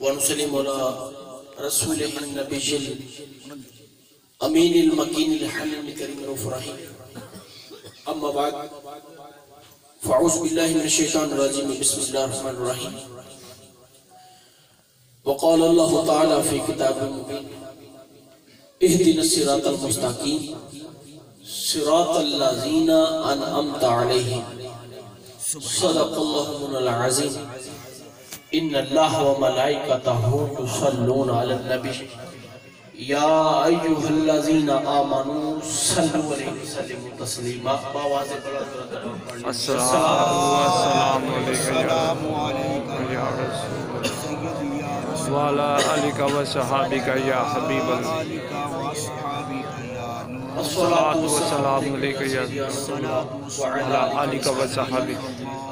ونسلم على رسوله النبي الأمين المكين الحليم الكريم الرحيم. أما بعد، فأعوذ بالله من الشيطان الرجيم. بسم الله الرحمن الرحيم. وقال الله تعالى في كتاب المبين اهدنا الصراط المستقيم. صراط الذين أنعمت عليهم. صدق الله من العظيم. ان اللہ و ملائکتہ یصلون علی النبی یا ایوہ الذین آمنوا صلوا علیہ وسلم تسلیما باواز بلند السلام علیکم یا رسول اللہ. والا علیکہ و صحابکہ یا حبیب اللہ. الصلاة والسلام علیکہ یا رسول اللہ. والا علیکہ و صحابکہ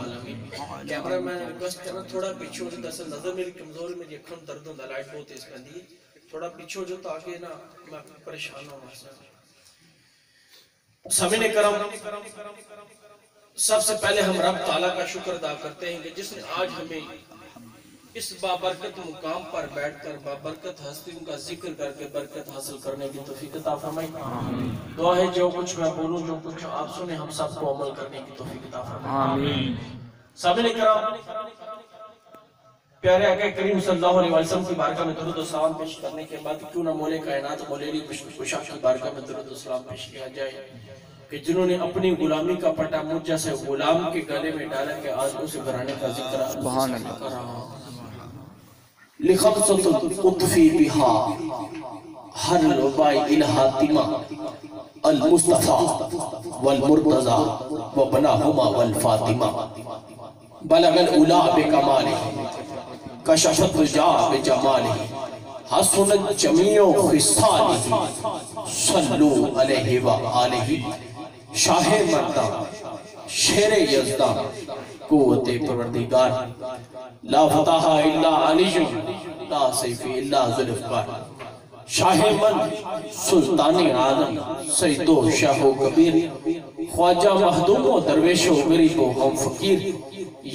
کیمرہ میں ریکویسٹ کرنا تھوڑا پیچھے ہو جو دراصل نظر میری کمزور ہے میری اکھن درد ہوندا لائٹ بہت تیز پہندی ہے۔ تھوڑا پیچھے ہو جو تاکہ نا میں پریشان ہوں سامنے کرم سب سے پہلے ہم رب تعالیٰ کا شکر ادا کرتے ہیں کہ جس نے آج ہمیں اس بابرکت مقام پر بیٹھ کر بابرکت ہستیوں کا ذکر کر کے برکت حاصل کرنے کی توفیق عطا فرمائی۔ دعا ہے جو کچھ میں بولوں جو کچھ آپ سنیں ہم سب کو عمل کرنے کی توفیق عطا فرمائی۔ آمین۔ سامنے کرام پیارے آقا کریم صلی اللہ علیہ وسلم کی بارکہ میں درود و سلام پیش کرنے کے بعد کیوں نہ مولے کائنات مولیلی کشا کی بارکہ میں درود و سلام پیش کیا جائے کہ جنہوں نے اپنی غلامی کا پٹا مجھ جیسے غلام کے گلے میں ڈالا کہ آج اسے گھرانے کا ذکر سبحان اللہ۔ لخمسط اطفی بہا ہر لبائی الہاتمہ المصطفى والمرتضى وبناهما والفاطمة بلغ الأولى بكماله كشفت الجاء بجماله حسنت جميع خصاله صلوا عليه وآله شاہ مردہ، شیر یزدہ۔ قوت پروردگار۔ لا فتح الا علی، لا سیف الا ذلفقار شاہ من سلطان آدم سیدو شاہ و کبیر خواجہ مہدوم و درویش و غریب و ہم فقیر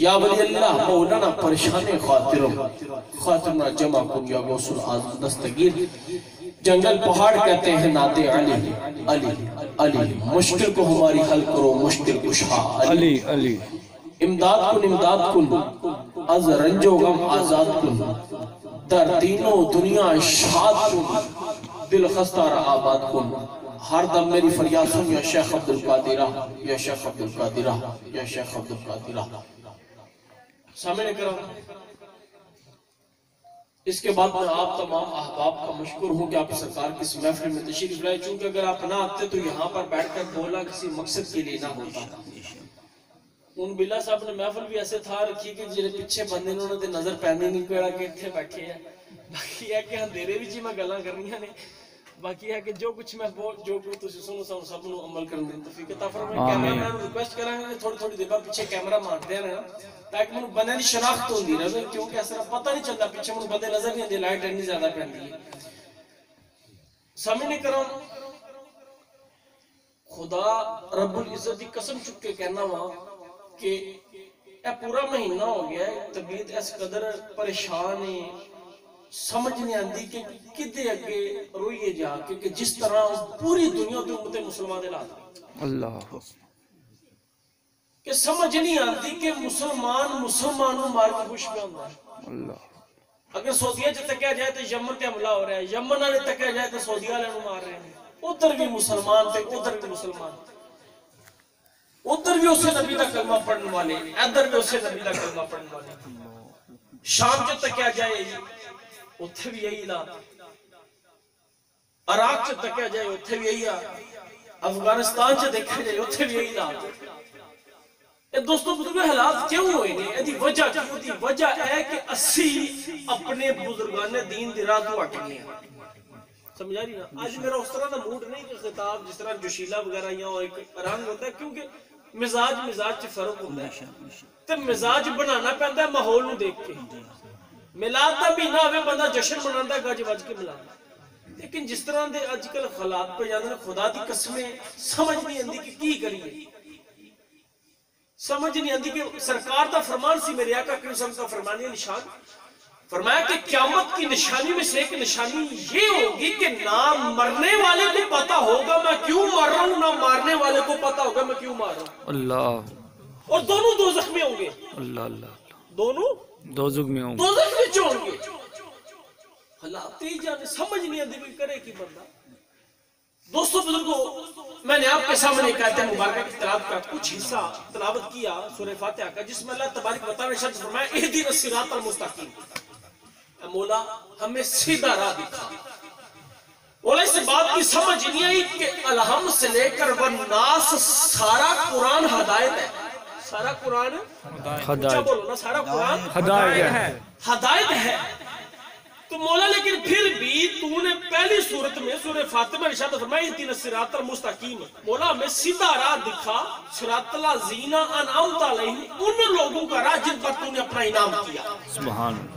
یا ولی اللہ مولانا پریشان خاطرم خاطرنا جمع کن یا غوصل آزم دستگیر جنگل پہاڑ کہتے ہیں ناتے علی علی علی مشکل کو ہماری حل کرو مشکل کشا علی علی۔ امداد کن امداد کن از رنج و غم آزاد کن۔ در دینوں دنیا شاد دل خستہ رہا آباد کن۔ ہر دم میری فریاد سن، یا شیخ عبدالقادرہ یا شیخ عبدالقادرہ یا شیخ عبدالقادرہ سامنے کرم، اس کے بعد میں آپ تمام احباب کا مشکور ہوں کہ آپ سرکار کی اس محفل میں تشریف لائے۔ چونکہ اگر آپ نہ آتے تو یہاں پر بیٹھ کر بولا کسی مقصد کے لیے نہ ہوتا۔ ان بلا صاحب نے محفل بھی ایسے تھا رکھی کہ جنہیں پیچھے بندے انہوں نے نظر پہنے نہیں کوئی کہ اتھے بیٹھے ہیں باقی ہے کہ اندھیرے بھی جی میں گلاں کر رہی ہیں باقی ہے کہ جو کچھ میں بول جو کچھ تسی سنو سن سب نو عمل کرن دی توفیق عطا فرمائے کیمرہ مین ریکویسٹ کرانگے کہ تھوڑی تھوڑی دیر پیچھے کیمرہ مارتے ہیں تاکہ منو بندے دی شناخت ہوندی رہے کیونکہ اس طرح پتہ نہیں چلتا پیچھے منو بندے نظر نہیں آندے لائٹ نہیں زیادہ پہنتی ہے سامنے کرم خدا رب العزت دی قسم چک کے کہنا ہوا کہ اے پورا مہینہ ہو گیا ہے طبیعت اس قدر پریشان ہے سمجھ نہیں آندی کہ کتے اگے روئیے جا کے کہ جس طرح پوری دنیا تو امت مسلمان دے لاتا اللہ کہ سمجھ نہیں آندی کہ مسلمان مسلمانوں مار کے خوش پہ ہوندہ ہے۔ اللہ اگر سعودیہ چھ تکیا جائے تو یمن تے حملہ ہو رہا ہے یمن والے تکیا جائے تو سعودیہ والے مار رہے ہیں۔ ادھر بھی مسلمان تھے ادھر بھی مسلمان۔ تھے ادھر بھی اسے نبی کا کلمہ پڑھنے والے، ادھر بھی اسے نبی کا کلمہ پڑھنے والے۔ شام چھ تکیا جائے، اتھے بھی یہی لا۔ عراق چھ تکیا جائے، اتھے بھی یہی لا۔ افغانستان چھ دیکھا جائے، اتھے بھی یہی لا۔ اے دوستوں بزرگ حالات کیوں ہوئے نہیں ایدی وجہ کیوں دی وجہ ہے کہ اسی اپنے بزرگان دین دی راہ تو اٹھ گئے ہیں۔ سمجھا رہی نا؟ آج میرا اس طرح دا موڈ نہیں کہ خطاب، جس طرح جوشیلہ وغیرہ یا ایک رنگ ہوتا ہے، کیونکہ مزاج مزاج چھ فرق ہوتا ہے۔ تے مزاج بنانا پہنتا ہے ماحول نو دیکھ کے۔ ملاد دا بھی نہ ہوئے بندہ جشن مناندا ہے گج وج کے ملاد۔ لیکن جس طرح دے اج کل خلات پہ جاندے خدا دی قسمیں سمجھ نہیں آندی کہ کی کریے۔ سمجھ نہیں آندی کہ سرکار دا فرمان سی، میرے آقا کریم صلی اللہ علیہ وسلم کا فرمانی نشان۔ فرمایا کہ قیامت کی نشانی میں سے ایک نشانی یہ ہوگی کہ نہ مرنے والے کو پتا ہوگا میں کیوں مر رہا ہوں نہ مارنے والے کو پتا ہوگا میں کیوں مار رہا ہوں۔ اللہ۔ اور دونوں دو زخمی ہوں گے۔ اللہ اللہ۔ دونوں؟ دوزخ میں ہوں دو زخمی جو ہوں گے۔ حالات ہی جانے سمجھ نہیں آتی کوئی کرے کی بندہ۔ دوستو بزرگو میں نے آپ کے سامنے ایک آیت مبارکہ کی تلاوت کا کچھ حصہ تلاوت کیا سورہ فاتحہ کا جس میں اللہ تبارک و تعالی نے شرط فرمایا اہدنا الصراط المستقیم۔ مولا ہمیں سیدھا راہ دکھا۔ مولا اس بات کی سمجھ نہیں آئی کہ الہم سے لے کر والناس سارا قرآن ہدایت ہے۔ سارا قرآن؟ ہدایت۔ بولو نا سارا قرآن؟ ہدایت۔ ہے۔ ہدایت ہے۔ تو مولا لیکن پھر بھی تو نے پہلی صورت میں سورہ فاطمہ ارشاد فرمایا اهدنا الصراط المستقیم مولا ہمیں سیدھا راہ دکھا۔ صراط الذین انعمت علیہم ان لوگوں کا راہ جن پر تو نے اپنا انعام کیا۔ سبحان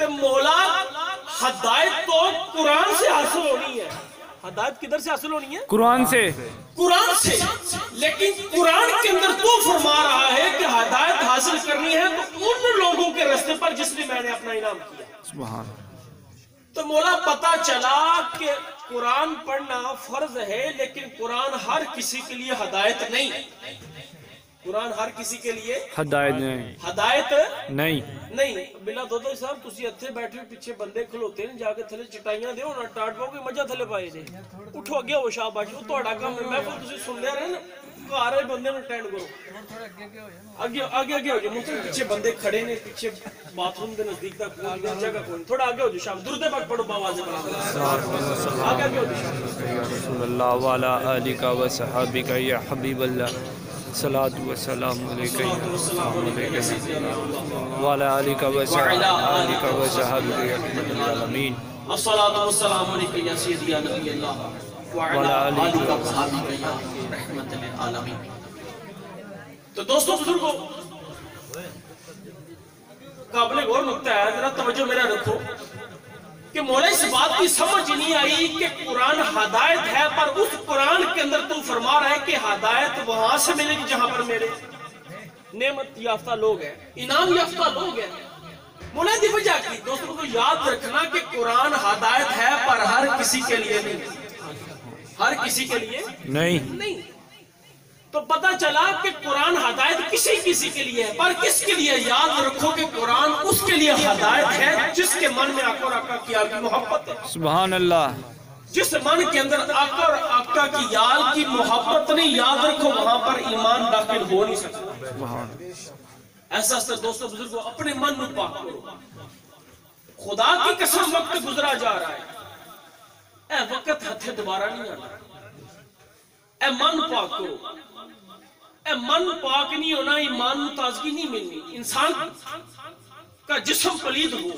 تے مولا ہدایت تو قرآن سے حاصل ہونی ہے۔ ہدایت کدھر سے حاصل ہونی ہے؟ قرآن سے۔ قرآن سے۔ لیکن قرآن کے اندر تو فرما رہا ہے کہ ہدایت حاصل کرنی ہے تو ان لوگوں کے رستے پر جس نے میں نے اپنا انعام کیا۔ سبحان تو مولا پتا چلا کہ قرآن پڑھنا فرض ہے لیکن قرآن ہر کسی کے لیے ہدایت نہیں۔ قرآن ہر کسی کے لیے ہدایت نہیں۔ ہدایت نہیں۔ نہیں۔ بلا دو دو صاحب تسی اتھے بیٹھے پیچھے بندے کھلوتے ہیں جا کے تھلے چٹائیاں دیو نا ٹاٹ پاؤ کوئی مجھا تھلے پائے جے اٹھو اگے ہو شاباش وہ تہاڈا کام ہے۔ میں کوئی تسی سن لیا رہے نا گھر والے بندے نوں اٹینڈ کرو۔ اگے آگے آگے ہو جائے مجھے پیچھے بندے کھڑے نے پیچھے باتھ روم دے نزدیک تک کوئی جگہ کوئی تھوڑا آگے ہو جائے شام درود پاک پڑھو باواز بلا آگے آگے ہو یا رسول اللہ وعلا آلک و صحابک یا حبیب اللہ۔ صلاة و سلام علیکہ یا السلام علیکہ. وعلا آلک و صحابک و صحابک یا رحمت العالمین. الصلاة والسلام علیکہ یا سیدی یا نبی اللہ. وعلا آلہ و صحابہ یا رحمت للعالمین. تو دوستو بزرگو قابل غور نکتہ ہے ذرا توجہ میرا رکھو. کہ مولا اس بات کی سمجھ نہیں آئی کہ قرآن ہدایت ہے پر اس قرآن کے اندر تو فرما رہا ہے کہ ہدایت وہاں سے ملے گی جہاں پر میرے۔ نعمت یافتہ لوگ ہیں انعام یافتہ لوگ ہیں۔ مولا دی وجہ کی؟ دوستوں کو یاد رکھنا کہ قرآن ہدایت ہے پر ہر کسی کے لیے نہیں۔ ہر کسی کے لیے نہیں۔ نہیں۔ تو پتا چلا کہ قرآن ہدایت کسی کسی کے لیے ہے پر کس کے لیے؟ یاد رکھو کہ قرآن اس کے لیے ہدایت ہے جس کے من میں آقا اور آقا کی آل کی محبت ہے۔ سبحان اللہ۔ جس من کے اندر آقا اور آقا کی یال کی محبت نہیں یاد رکھو وہاں پر ایمان داخل ہو نہیں سکتا۔ سبحان ایسا اس دوستو بزرگو اپنے من میں پاک کرو۔ خدا کی قسم وقت گزرا جا رہا ہے۔ اے وقت ہتھے دوبارہ نہیں آنا۔ اے من پاک کرو۔ اے من پاک نہیں ہونا ایمان تازگی نہیں ملنی۔ انسان کا جسم پلید ہو۔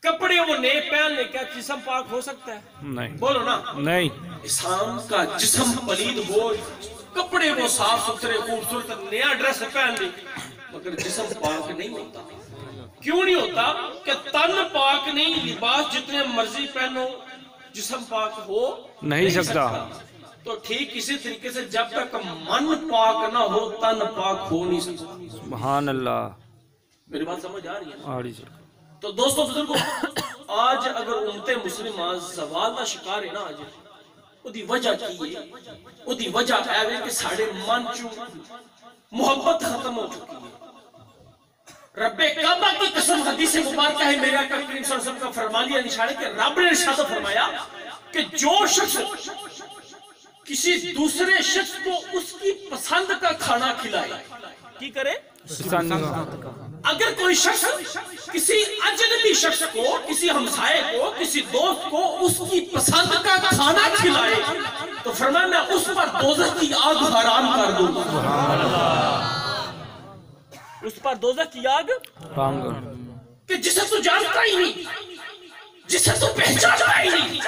کپڑے وہ نئے پہن لے کیا جسم پاک ہو سکتا ہے؟ نہیں۔ بولو نا۔ نہیں۔ انسان کا جسم پلید ہو کپڑے وہ صاف ستھرے خوبصورت نیا ڈریس پہن لے مگر جسم پاک نہیں ہوتا۔ کیوں نہیں ہوتا کہ تن پاک نہیں لباس جتنے مرضی پہنو جسم پاک ہو نہیں سکتا۔ تو ٹھیک اسی طریقے سے جب تک من پاک نہ ہو تن پاک ہو نہیں سکتا۔ سبحان اللہ۔ میری بات سمجھ آ رہی ہے سر۔ تو دوستو بزرگو آج اگر امت مسلمہ زوال دا شکار ہے نا آج وہ وجہ کی ہے؟ وہ وجہ ہے کہ ساڑھے من چوں محبت ختم ہو چکی ہے۔ رب کعبہ کی قسم حدیث مبارکہ ہے میرے آقا کریم صلی اللہ علیہ وسلم کا فرمانیہ نشانے کہ رب نے ارشاد فرمایا کہ جو شخص کسی دوسرے شخص کو اس کی پسند کا کھانا کھلائے۔ کی کرے؟ اگر کوئی شخص کسی اجنبی شخص کو کسی ہمسائے کو کسی دوست کو اس کی پسند کا کھانا کھلائے تو فرمایا میں اس پر دوزخ کی آگ حرام کر دوں۔ اس پر دوزخ کی آگ کہ جسے تو جانتا ہی نہیں جسے تو پہچانتا ہی نہیں۔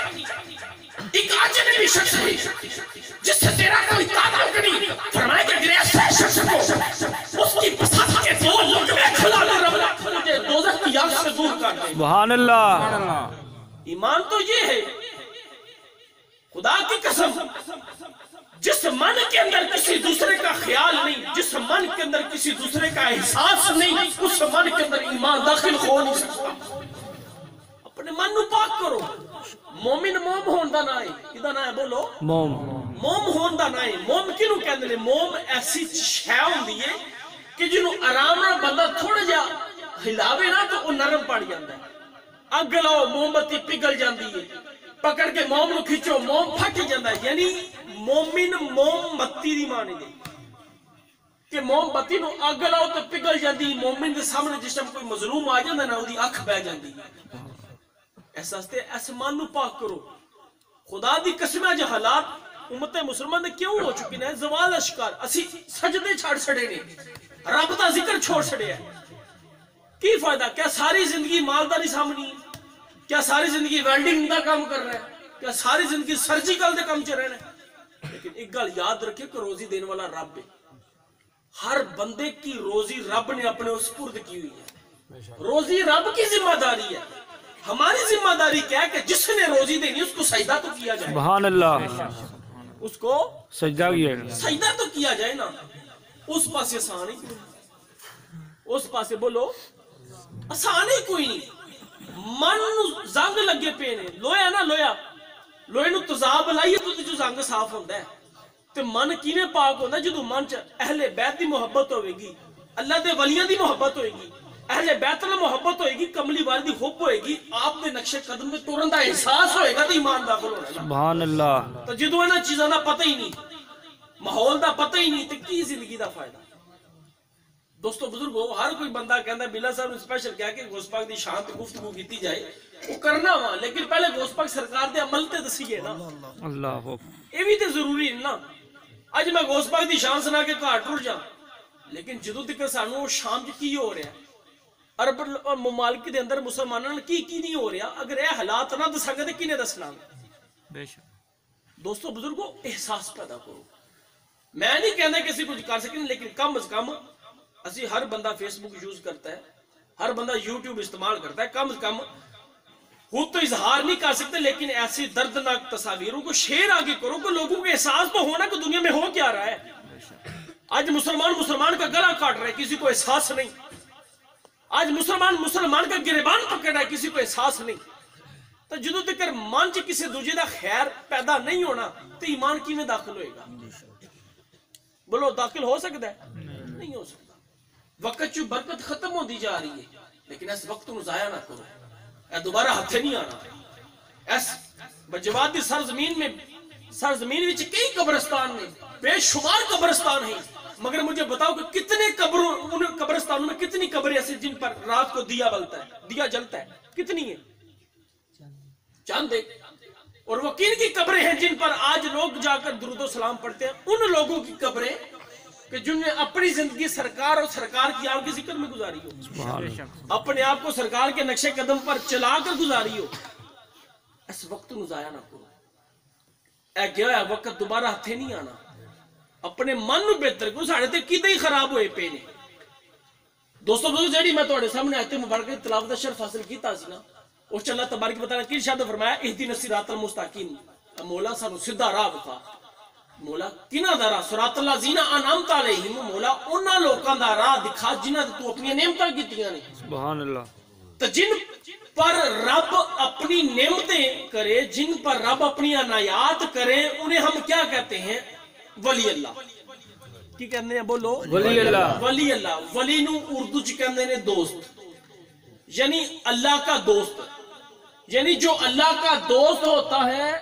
ایک اجنبی شخص ہے جس سے تیرا کوئی تعلق نہیں فرمایا کہ میرے ایسے شخص کو اس کی پسند کے دو لقمے کھلا دے رب مجھے دوزخ کی آگ سے دور کر دے۔ سبحان اللہ۔ ایمان تو یہ ہے خدا کی قسم جس من کے اندر کسی دوسرے کا خیال نہیں جس من کے اندر کسی دوسرے کا احساس نہیں اس من کے اندر ایمان داخل ہو نہیں سکتا۔ اپنے من نو پاک کرو۔ مومن موم ہون دا نہ ہے کدا نہ ہے بولو؟ موم۔ موم ہون دا نہ ہے موم کینو کہندے نے؟ موم ایسی شے ہوندی ہے کہ جنوں آرام نال بندہ تھوڑا جا ہلاوے نا تو وہ نرم پڑ جاندا ہے۔ اگ لاؤ موم بتی پگھل جاندی ہے۔ پکڑ کے موم نو کھچو موم پھٹ جاندا ہے۔ یعنی مومن موم بتی دی معنی دے کہ موم بتی نو اگ لاؤ تو پگھل جاندی مومن دے سامنے جس ٹائم کوئی مظلوم آ جاندا نا اودی اکھ بہ جاندی ایسا ایسے من نو پاک کرو۔ خدا دی قسم ہے جو حالات امت مسلمان نے کیوں ہو چکی ہیں؟ زوال دا شکار اسی سجدے چھاڑ نے۔ رب دا ذکر چھوڑ چھڑے ہیں۔ کی فائدہ؟ کیا ساری زندگی مالداری سامنی؟ کیا ساری زندگی ویلڈنگ دا کام کر رہے ہیں؟ کیا ساری زندگی سرجیکل دے کام چ رہے ہیں؟ لیکن ایک گل یاد رکھے کہ روزی دینے والا رب ہے۔ ہر بندے کی روزی رب نے اپنے اس پرد کی ہوئی ہے۔ روزی رب کی ذمہ داری ہے۔ ہماری ذمہ داری کیا ہے کہ جس نے روزی دینی اس کو سجدہ تو کیا جائے۔ سبحان اللہ۔ اس کو سجدہ کیا سجدہ تو کیا جائے نا۔ اس پاسے آسان ہی۔ اس پاسے بولو آسان ہی کوئی نہیں۔ من زنگ لگے پے نے۔ لویا نا لویا لوہے نو تذاب لائیے تو جو زنگ صاف ہوندا ہے۔ تے من کینے پاک ہوندا ہے؟ جدوں من چ اہل بیت دی محبت ہوے گی اللہ دے ولیاں دی محبت ہوے گی۔ اہل بیت نال محبت ہوے گی کملی والے دی حب ہوے گی آپ دے نقش قدم تے ٹرن دا احساس ہوے گا تے ایمان داخل ہونا ہے نا۔ سبحان اللہ۔ تو جدو انہاں چیزاں دا پتہ ہی نہیں ماحول دا پتہ ہی نہیں تے کی زندگی دا فائدہ؟ دوستو بزرگو ہر کوئی بندہ کہندا ہے بلا صاحب نے سپیشل کہا کہ غوث پاک دی شان تے گفتگو کیتی جائے۔ وہ کرنا وا لیکن پہلے غوث پاک سرکار دے عمل تے دسیے نا۔ اللہ یہ بھی تے ضروری ہے نا۔ اج میں غوث پاک دی شان سنا کے گھاٹ ٹر جا لیکن جدو تک سانو شام کی ہو رہا ہے؟ عرب ممالک دے اندر مسلمانوں کی کی نہیں ہو رہا؟ اگر یہ حالات نہ دسا گے تے کینے دسنا؟ بے شک۔ دوستو بزرگو احساس پیدا کرو۔ میں نہیں کہنا کہ اسی کچھ کر سکیں لیکن کم از کم اسی ہر بندہ فیس بک یوز کرتا ہے ہر بندہ یوٹیوب استعمال کرتا ہے کم از کم خود تو اظہار نہیں کر سکتے لیکن ایسی دردناک تصاویروں کو شیئر آگے کرو کہ لوگوں کو احساس تو ہونا کہ دنیا میں ہو کیا رہا ہے۔ آج مسلمان مسلمان کا گلا کاٹ رہا ہے کسی کو احساس نہیں۔ آج مسلمان مسلمان کا گریبان پکڑ رہا ہے، کسی کو احساس نہیں۔ تو جدو تک من چ کسی دوجے دا خیر پیدا نہیں ہونا، تو ایمان کی میں داخل ہوئے گا؟ بولو، داخل ہو سکتا ہے؟ نہیں ہو سکتا۔ وقت چو برکت ختم ہوتی جا رہی ہے، لیکن اس وقت نو ضائع نہ کرو۔ اے دوبارہ ہتھے نہیں آنا۔ اس بجواد دی سرزمین میں، سرزمین وچ کئی قبرستان نے بے شمار قبرستان ہیں۔ مگر مجھے بتاؤ کہ کتنے قبروں ان قبرستانوں میں کتنی قبریں ایسی جن پر رات کو دیا بلتا ہے دیا جلتا ہے؟ کتنی ہے چاند ایک۔ اور وہ کن کی قبریں ہیں جن پر آج لوگ جا کر درود و سلام پڑھتے ہیں؟ ان لوگوں کی قبریں کہ جن نے اپنی زندگی سرکار اور سرکار کی آپ کے ذکر میں گزاری ہو۔ اپنے آپ کو سرکار کے نقشے قدم پر چلا کر گزاری ہو۔ اس وقت نو ضائع نہ کرو۔ اے گیا ہے وقت دوبارہ ہتھے نہیں آنا۔ اپنے من نو بہتر کرو ساڑھے تے کیتے ہی خراب ہوئے پے نے۔ دوستو بزرگ جیڑی میں تواڈے سامنے آیت مبارک کی تلاوت دا شرف حاصل کیتا سی نا اس اللہ تبارک و تعالی کی ارشاد فرمایا اهدنا الصراط المستقیم۔ مولا سانو سیدھا راہ بتا مولا کنا دا راہ صراط اللہ زینا انعمت علیہم۔ مولا انہاں لوکاں دا راہ دکھا جنہاں تے تو اپنی نعمتاں کیتیاں نے۔ سبحان اللہ۔ تو جن پر رب اپنی نعمتیں کرے جن پر رب اپنی عنایات کرے انہیں ہم کیا کہتے ہیں؟ ولی اللہ۔ کی کہتے ہیں بولو؟ ولی اللہ۔ ولی اللہ۔ ولی نو اردو چ کہتے ہیں دوست۔ یعنی اللہ کا دوست۔ یعنی جو اللہ کا دوست ہوتا ہے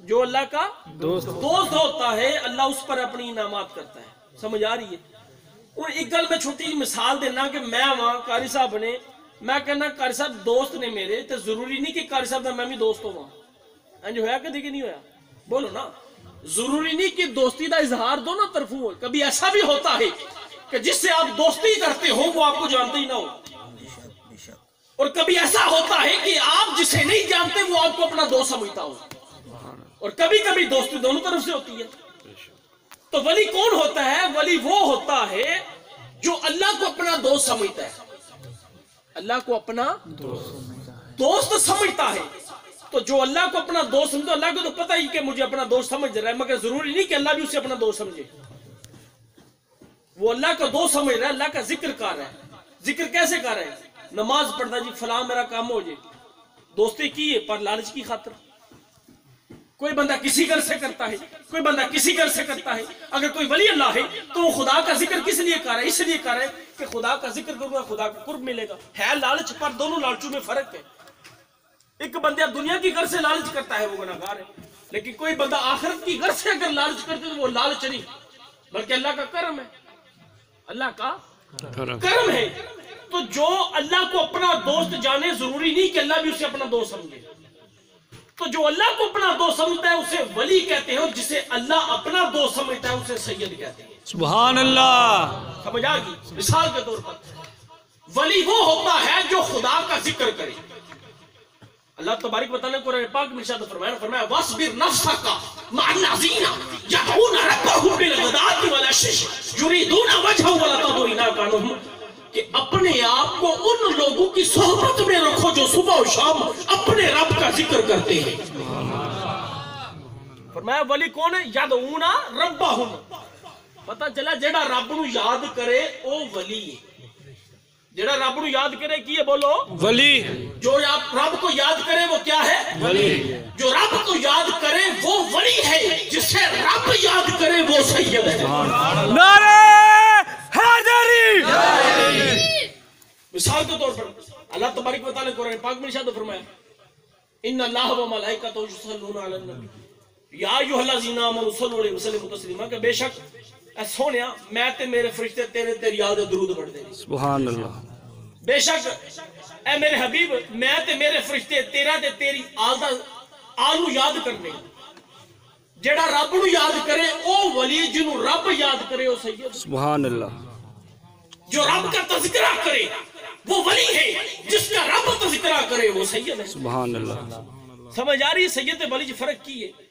جو اللہ کا دوست۔ دوست ہوتا ہے اللہ اس پر اپنی انعامات کرتا ہے۔ سمجھ آ رہی ہے؟ اور ایک گل میں چھوٹی جی مثال دینا کہ میں وہاں قاری صاحب نے میں کہنا قاری صاحب دوست نے میرے تو ضروری نہیں کہ قاری صاحب دا میں بھی دوست ہوں انج ہویا کدی کہ نہیں ہویا؟ بولو نا۔ ضروری نہیں کہ دوستی دا اظہار دونوں طرفوں ہو، کبھی ایسا بھی ہوتا ہے کہ جس سے آپ دوستی کرتے ہو، وہ آپ کو جانتے ہی نہ ہو۔ اور کبھی ایسا ہوتا ہے کہ آپ جسے نہیں جانتے، وہ آپ کو اپنا دوست سمجھتا ہو۔ اور کبھی کبھی دوستی دونوں طرف سے ہوتی ہے۔ تو ولی کون ہوتا ہے؟ ولی وہ ہوتا ہے جو اللہ کو اپنا دوست سمجھتا ہے۔ اللہ کو اپنا دوست سمجھتا ہے۔ تو جو اللہ کو اپنا دوست سمجھو اللہ کو تو پتہ ہی کہ مجھے اپنا دوست سمجھ رہا ہے، مگر ضروری نہیں کہ اللہ بھی اسے اپنا دوست سمجھے۔ وہ اللہ کا دوست سمجھ رہا ہے، اللہ کا ذکر کر رہا ہے۔ ذکر کیسے کر رہا ہے؟ نماز پڑھتا جی فلاں میرا کام ہو جائے۔ دوستی کی ہے، پر لالچ کی خاطر۔ کوئی بندہ کسی گھر سے کرتا ہے، کوئی بندہ کسی گھر سے کرتا ہے۔ اگر کوئی ولی اللہ ہے، تو وہ خدا کا ذکر کس لیے کر رہا ہے؟ اس لیے کر رہا ہے کہ خدا کا ذکر کروں گا، خدا کا قرب ملے گا۔ ہے، لالچ، پر دونوں لالچوں میں فرق ہے۔ ایک بندہ دنیا کی گھر سے لالچ کرتا ہے وہ گناہگار ہے۔ لیکن کوئی بندہ آخرت کی گھر سے اگر لالچ کرتے تو وہ لالچ نہیں بلکہ اللہ کا کرم ہے۔ اللہ کا کرم ہے۔ تو جو اللہ کو اپنا دوست جانے ضروری نہیں کہ اللہ بھی اسے اپنا دوست سمجھے۔ تو جو اللہ کو اپنا دوست سمجھتا ہے اسے ولی کہتے ہیں اور جسے اللہ اپنا دوست سمجھتا ہے اسے سید کہتے ہیں۔ سبحان اللہ۔ سمجھ آ گئی؟ مثال کے طور پر ولی وہ ہوتا ہے جو خدا کا ذکر کرے۔ اللہ تبارک بتانے قرآن پاک میں ارشاد فرمایا فرمایا واسبر نفسک مع الذین یدعون ربهم بالغداة والعشی یریدون وجهه ولا تدعو الی کانهم کہ اپنے آپ کو ان لوگوں کی صحبت میں رکھو جو صبح و شام اپنے رب کا ذکر کرتے ہیں۔ فرمایا، ولی کون ہے؟ یدعون ربهم پتہ چلا، جیڑا رب نو یاد کرے، او ولی ہے۔ جیڑا رب نو یاد کرے کی ہے؟ بولو۔ ولی۔ جو رب کو یاد کرے وہ کیا ہے؟ ولی۔ جو رب کو یاد کرے وہ ولی ہے۔ جسے رب یاد کرے وہ سید ہے۔ نعرہ حیدری۔ مثال کے طور پر اللہ تبارک و تعالی قرآن پاک میں ارشاد فرمایا ان اللہ و ملائکتہ یصلون علی النبی. یا ایھا الذین آمنوا صلوا علیہ وسلم تسلیما کہ بے شک اے سونیا میں تے میرے فرشتے تیرے تیری یاد درود پڑھتے ہیں۔ سبحان اللہ۔ بے شک اے میرے حبیب میں تے میرے فرشتے تیرا تے تیری آل دا آلو یاد کرنے جیڑا رب نو یاد کرے او ولی جنو رب یاد کرے او سید۔ سبحان اللہ۔ جو رب کا تذکرہ کرے وہ ولی ہے۔ جس کا رب تذکرہ کرے وہ سید ہے۔ سبحان اللہ۔ سمجھ آ رہی ہے؟ سید تے ولی چ فرق کی ہے؟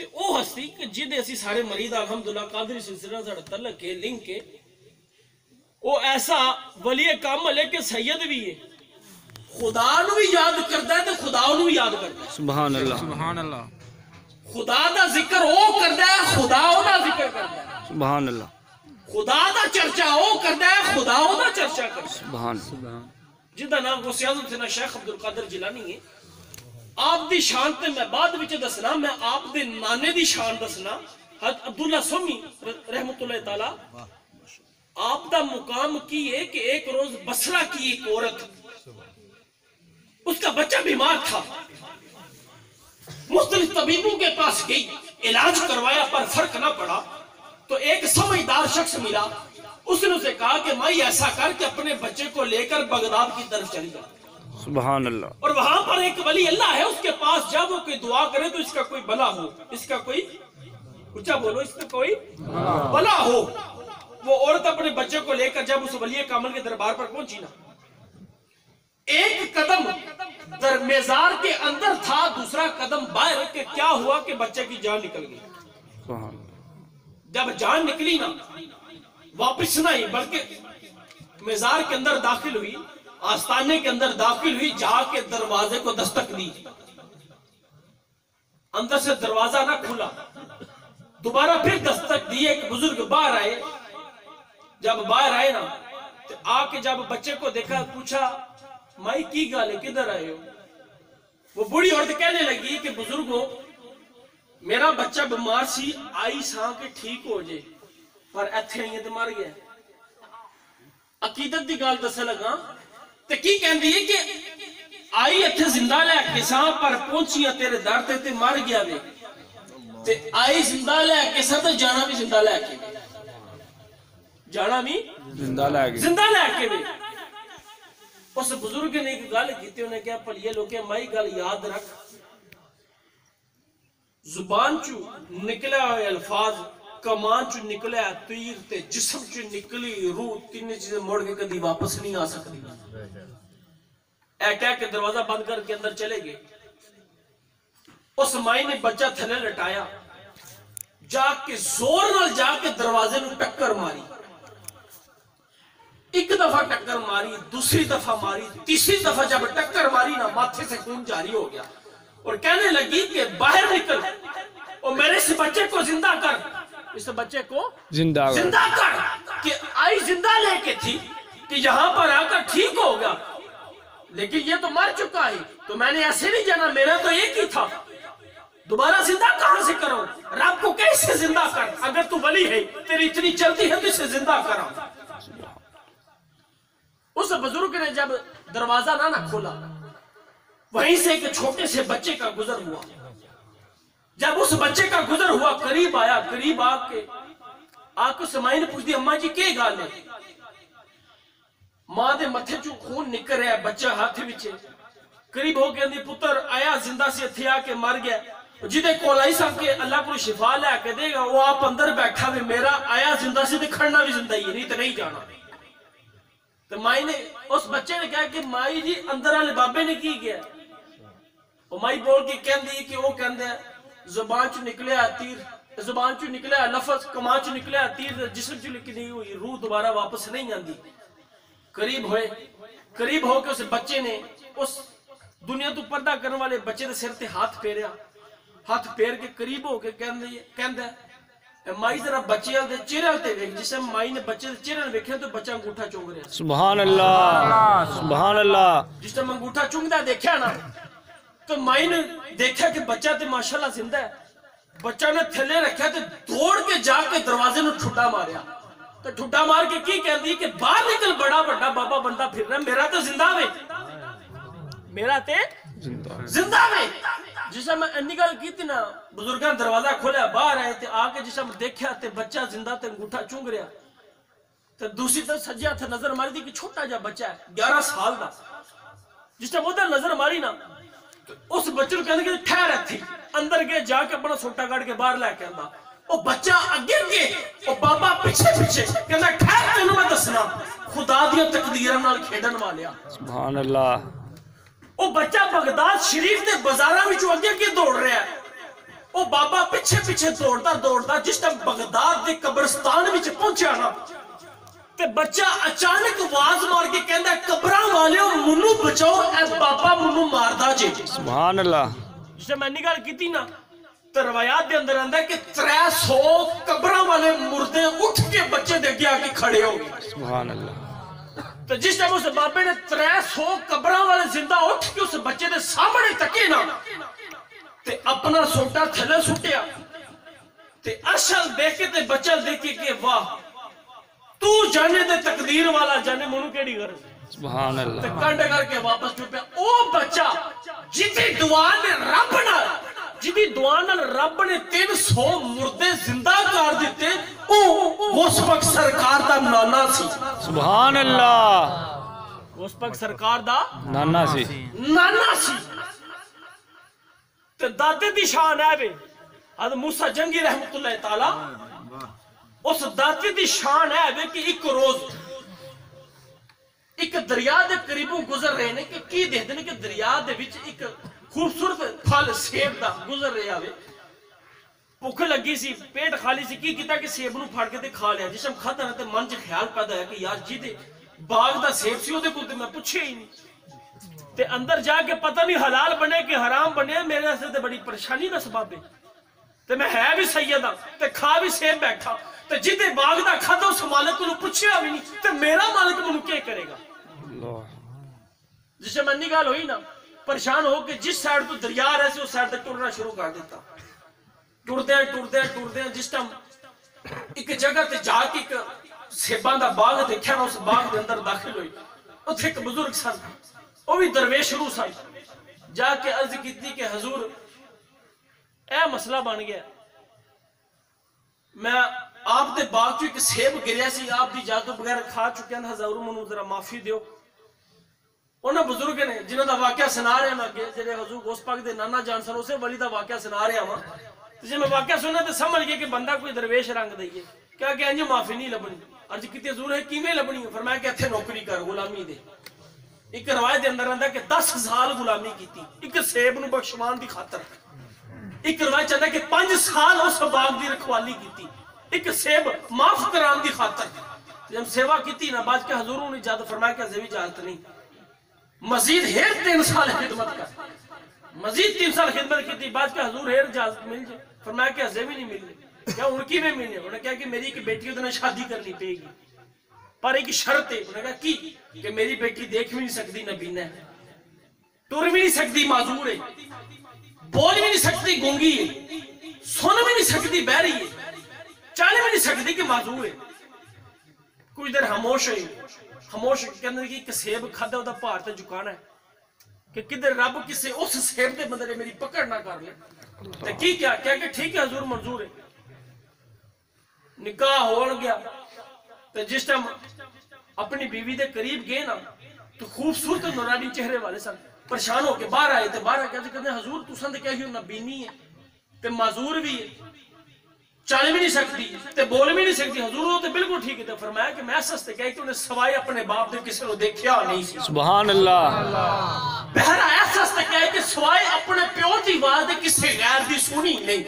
تے او ہستی کہ جدے اسی سارے مرید الحمدللہ قادری سلسلہ ساڈا تعلق ہے لنک ہے۔ او ایسا ولی کامل ہے کہ سید بھی ہے۔ خدا نو بھی یاد کرتا ہے تے خدا نو بھی یاد کرتا ہے۔ سبحان اللہ۔ سبحان اللہ۔ خدا دا ذکر او کرتا ہے خدا او دا ذکر کرتا ہے۔ سبحان اللہ۔ خدا دا چرچا او کرتا ہے خدا او دا چرچا کرتا ہے۔ سبحان جدا نام غوث اعظم سے شیخ عبد القادر جیلانی ہے۔ آپ دی شان تے میں بعد وچ دسنا، میں آپ دے نانے دی شان دسنا۔ حضرت عبداللہ سمی رحمت اللہ تعالی، آپ دا مقام کی ہے کہ ایک روز بسرا کی ایک عورت۔ اس کا بچہ بیمار تھا۔ مختلف طبیبوں کے پاس گئی، علاج کروایا پر فرق نہ پڑا۔ تو ایک سمجھدار شخص ملا۔ اس نے اسے کہا کہ مائی ایسا کر کے اپنے بچے کو لے کر بغداد کی طرف چلی جا۔ سبحان اللہ۔ اور وہاں پر ایک ولی اللہ ہے اس کے پاس جب وہ کوئی دعا کرے تو اس کا کوئی بلا ہو اس کا کوئی اچھا بولو اس کا کوئی بلا ہو۔ وہ عورت اپنے بچے کو لے کر جب اس ولی کامل کے دربار پر پہنچی نا۔ ایک قدم در میزار کے اندر تھا دوسرا قدم باہر کہ کیا ہوا کہ بچے کی جان نکل گئی۔ جب جان نکلی نا واپس نہیں بلکہ میزار کے اندر داخل ہوئی۔ آستانے کے اندر داخل ہوئی، جا کے دروازے کو دستک دی۔ اندر سے دروازہ نہ کھلا دوبارہ پھر دستک دی، ایک بزرگ باہر آئے۔ جب باہر آئے نا، تو آ کے جب بچے کو دیکھا، پوچھا، مائی کی گالے کدھر آئے ہو؟ وہ بڑی عورت کہنے لگی کہ بزرگوں میرا بچہ بیمار سی، آئی ساں کے ٹھیک ہو جائے۔ پر ایتھے آئیے تو مر گیا۔ عقیدت دی گال دسے لگا تے کی کہندی ہے کہ آئی ایتھے زندہ لے کے ساں پر پہنچی تیرے در تے مر گیا آئی زندہ لے جانا بھی زندہ لے کے۔ جانا بھی زندہ لے گئے زندہ لے کے بھی اس بزرگ نے کہا مائی گل یاد رکھ۔ زبان چو نکلے ہوئے الفاظ کمان چو نکلے تیر تے جسم چو نکلی روح تین چیزیں موڑ کے کدی واپس نہیں آ سکتی۔ اے کہہ کے دروازہ بند کر کے اندر چلے گئے۔ اس مائی نے بچہ تھلے لٹایا۔ جا کے زور نال جا کے دروازے نو ٹکر ماری۔ ایک دفعہ ٹکر ماری دوسری دفعہ ماری تیسری دفعہ جب ٹکر ماری نا ماتھے سے خون جاری ہو گیا۔ اور کہنے لگی کہ باہر نکل۔ اور میرے اس بچے کو زندہ کر۔ اس بچے کو زندہ کر۔ زندہ کر۔ کہ آئی زندہ لے کے تھی کہ یہاں پر آ کر ٹھیک ہوگا لیکن یہ تو مر چکا ہے۔ تو میں نے ایسے نہیں جانا، میرا تو ایک ہی تھا۔ دوبارہ زندہ کہاں سے کرو رب کو کیسے زندہ کر؟ اگر تو ولی ہے، تیری اتنی چلتی ہے تو اسے زندہ کرا اس بزرگ نے جب دروازہ نہ نہ کھولا، وہیں سے ایک چھوٹے سے بچے کا گزر ہوا۔ جب اس بچے کا گزر ہوا، قریب آیا، قریب آ کے آ کے سمائی نے پوچھ دی، اماں جی کے گال ہے؟ ماں دے متھے چو خون نکل رہا ہے بچہ ہاتھ وچے قریب ہو کے اندی پتر آیا، زندہ سے تھے آ کے مر گیا۔ جدے کولائی صاحب کے اللہ کو شفا لے کے دے گا، وہ آپ اندر بیٹھا ہوئے میرا آیا زندہ سے تے کھڑنا بھی زندہ ہی ہے نہیں تو نہیں جانا۔ تو مائی نے اس بچے نے کہا کہ مائی جی اندر والے بابے نے کی گیا وہ مائی بول کے کہن دی کہ وہ کہن دے زبان چو نکلے آ تیر، زبان چو نکلے آ لفظ کمان چو نکلے آ تیر، جسم چو لکھی نہیں ہوئی، روح دوبارہ واپس نہیں آندی۔ قریب ہوئے قریب ہو کے اس بچے نے اس دنیا تو پردہ کرنے والے بچے دے سر تے ہاتھ پھیریا۔ ہاتھ پھیر کے قریب ہو کے کہن دے کہن دے اے مائی ذرا بچے دے چہرے تے ویکھ جس مائی نے بچے دے چہرے ویکھیا تو بچہ انگوٹھا چونگ رہا سبحان اللہ سبحان اللہ جس میں انگوٹھا چونگدا دیکھیا نا تو مائی نے دیکھا کہ بچہ تے ماشاءاللہ زندہ ہے۔ بچہ نے تھلے رکھیا تے دوڑ کے جا کے دروازے نو ٹھڈا ماریا۔ تو ٹھڈا مار کے کی کہہ دی کہ باہر نکل بڑا بڑا بابا بندہ پھر رہا میرا تو زندہ ہے۔ میرا تے؟ زندہ ہے۔ جسے میں انی گل کی تھی نا بزرگاں دروازہ کھولیا باہر آئے تے آ کے میں دیکھیا تے بچہ زندہ تے انگوٹھا چونگ رہا تے دوسری طرف سجیا تھا نظر ماری دی کہ چھوٹا جا بچہ ہے گیارہ سال دا۔ جس نے ادھر نظر ماری نا اس بچے کو کہنے کہ ٹھہر تھی اندر گئے جا کے اپنا سوٹا کاٹ کے باہر لے کے آندا۔ او بچہ اگے گئے او بابا پیچھے پیچھے کہندا ٹھہر تینوں میں دسنا خدا دی تقدیراں نال کھیڈن والیا سبحان اللہ وہ بچہ بغداد شریف دے بازاراں وچوں اگے اگے دوڑ رہا ہے وہ بابا پیچھے پیچھے دوڑتا دوڑتا جس ٹائم بغداد دے قبرستان وچ پہنچیا نا تے بچہ اچانک آواز مار کے کہندا ہے قبراں والےو منو بچاؤ اے بابا منو ماردا جے سبحان اللہ جس میں نے گل کیتی نا تے روایات دے اندر آندا ہے کہ 300 قبراں والے مردے اٹھ کے بچے دے آ کے کھڑے ہو گئے۔ سبحان اللہ تو جس ٹائم اس بابے نے ترے سو قبراں والے زندہ اٹھ کے اس بچے دے سامنے تکے نا تے اپنا سوٹا تھلے سٹیا۔ تے ارشل دیکھ کے تے بچہ دیکھ کے کہ واہ تو جانے دے تقدیر والا جانے منو کیڑی غرض سبحان تے اللہ کنڈ کر کے واپس چپیا او بچہ جدی دعا نے رب نال جدی دعا نال رب نے تین سو مردے زندہ کر دیتے او اس وقت سرکار دا نانا سی۔ سبحان اللہ۔ اس وقت سرکار دا نانا سی۔ نانا سی۔ تے دادے دی شان ہے بے حضرت موسیٰ جنگی رحمت اللہ تعالی اس دادے دی شان ہے بے کہ ایک روز ایک دریا دے قریبوں گزر رہے نے کہ کی ہیں کہ دریا دے وچ ایک خوبصورت پھل سیب دا گزر رہا وے بھوک لگی سی پیٹ خالی سی۔ کی کیتا کہ سیب نو پھاڑ کے تے کھا لیا۔ جسم کھاتا نہ تے من چ خیال پیدا ہے کہ یار جی دے باغ دا سیب سی او تے میں پوچھے ہی نہیں۔ تے اندر جا کے پتہ نہیں حلال بنے کہ حرام بنے میرے واسطے تے بڑی پریشانی دا سبب ہے۔ تے میں ہے بھی سید ہاں تے کھا بھی سیب بیٹھا۔ تے جدے باغ دا کھادا اس مالک نو پوچھیا بھی نہیں۔ تے میرا مالک منو کی کرے گا؟ اللہ۔ جس سے منی گال ہوئی نا پریشان ہو کے جس سائڈ تو دریا رہے سے اس سائڈ تک ٹرنا شروع کر دیتا۔ ٹرتے ہیں ٹرتے ہیں ٹرتے ہیں، جس ٹائم ایک جگہ تے جا کے ایک سیباں دا باغ دیکھیا نا اس باغ دے اندر داخل ہوئی۔ اتھے ایک بزرگ سن وہ بھی درویش روح سن۔ جا کے عرض کیتی کہ حضور، اے مسئلہ بن گیا۔ میں آپ دے باغ چو ایک سیب گریا سی، آپ دی جادو بغیر کھا چکے ہیں حضور منو ذرا معافی دیو۔ انہاں بزرگ نے جنہاں دا واقعہ سنا رہے ہیں اگے جڑے حضور غوث پاک دے نانا جان سن اسے ولی دا واقعہ سنا رہے ہاں تے جے میں واقعہ سننا تے سمجھ گئے کہ بندہ کوئی درویش رنگ دئیے کیا کہ انج معافی نہیں لبنی عرض کیتی حضور ہے کیویں لبنی فرمایا کہ ایتھے نوکری کر غلامی دے ایک روایت دے اندر آندا کہ 10 سال غلامی کیتی ایک سیب نو بخشوان دی خاطر ایک روایت چاہتا کہ 5 سال اس باغ دی رکھوالی کیتی ایک سیب معاف کران دی خاطر جب سیوا کیتی نا بعد کے حضوروں نے اجازت فرمایا کہ زوی اجازت نہیں مزید ہیر تین سال خدمت کر مزید تین سال خدمت کی تھی۔ بعد کے حضور ہے اجازت مل جائے۔ فرمایا کہ حضے بھی نہیں ملنے۔ کیا ان کی میں ملنے۔ انہوں نے کہا کہ میری ایک بیٹی ادھر شادی کرنی پے گی۔ پر ایک شرط ہے۔ انہوں نے کہا، کی؟ کہ میری بیٹی دیکھ بھی نہیں سکتی نبینا ہے۔ ٹر بھی نہیں سکتی، معذور ہے۔ بول بھی نہیں سکتی، گونگی ہے۔ سن بھی نہیں سکتی، بہری ہے۔ چل بھی نہیں سکتی کہ معذور ہے۔ کچھ دیر خاموش ہوئی۔ خاموش کہنے کی کہ سیب کھادا ہوتا پہاڑ تے جھکانا ہے۔ کہ کدھر رب کسے اس سیب دے بدلے میری پکڑ نہ کر لے۔ تے کی کیا؟ کیا کہ ٹھیک ہے، حضور منظور ہے۔ نکاح ہون گیا۔ تے جس ٹائم اپنی بیوی دے قریب گئے نا، تو خوبصورت نورانی چہرے والے سن۔ پریشان ہو کے باہر آئے تے باہر آ کے کہتے ہیں، حضور تو سند کیا ہی نبینی ہے، تے معذور بھی ہے۔ چل بھی نہیں سکتی تے بول بھی نہیں سکتی حضور تے بالکل ٹھیک ہے فرمایا کہ میں سستے کہے کہ انہیں سوائے اپنے باپ دے کسی نے دیکھیا نہیں سی۔ سبحان اللہ۔ بہر ایسا سستے کہے کہ سوائے اپنے پیو دی آواز دے کسی غیر دی سنی نہیں۔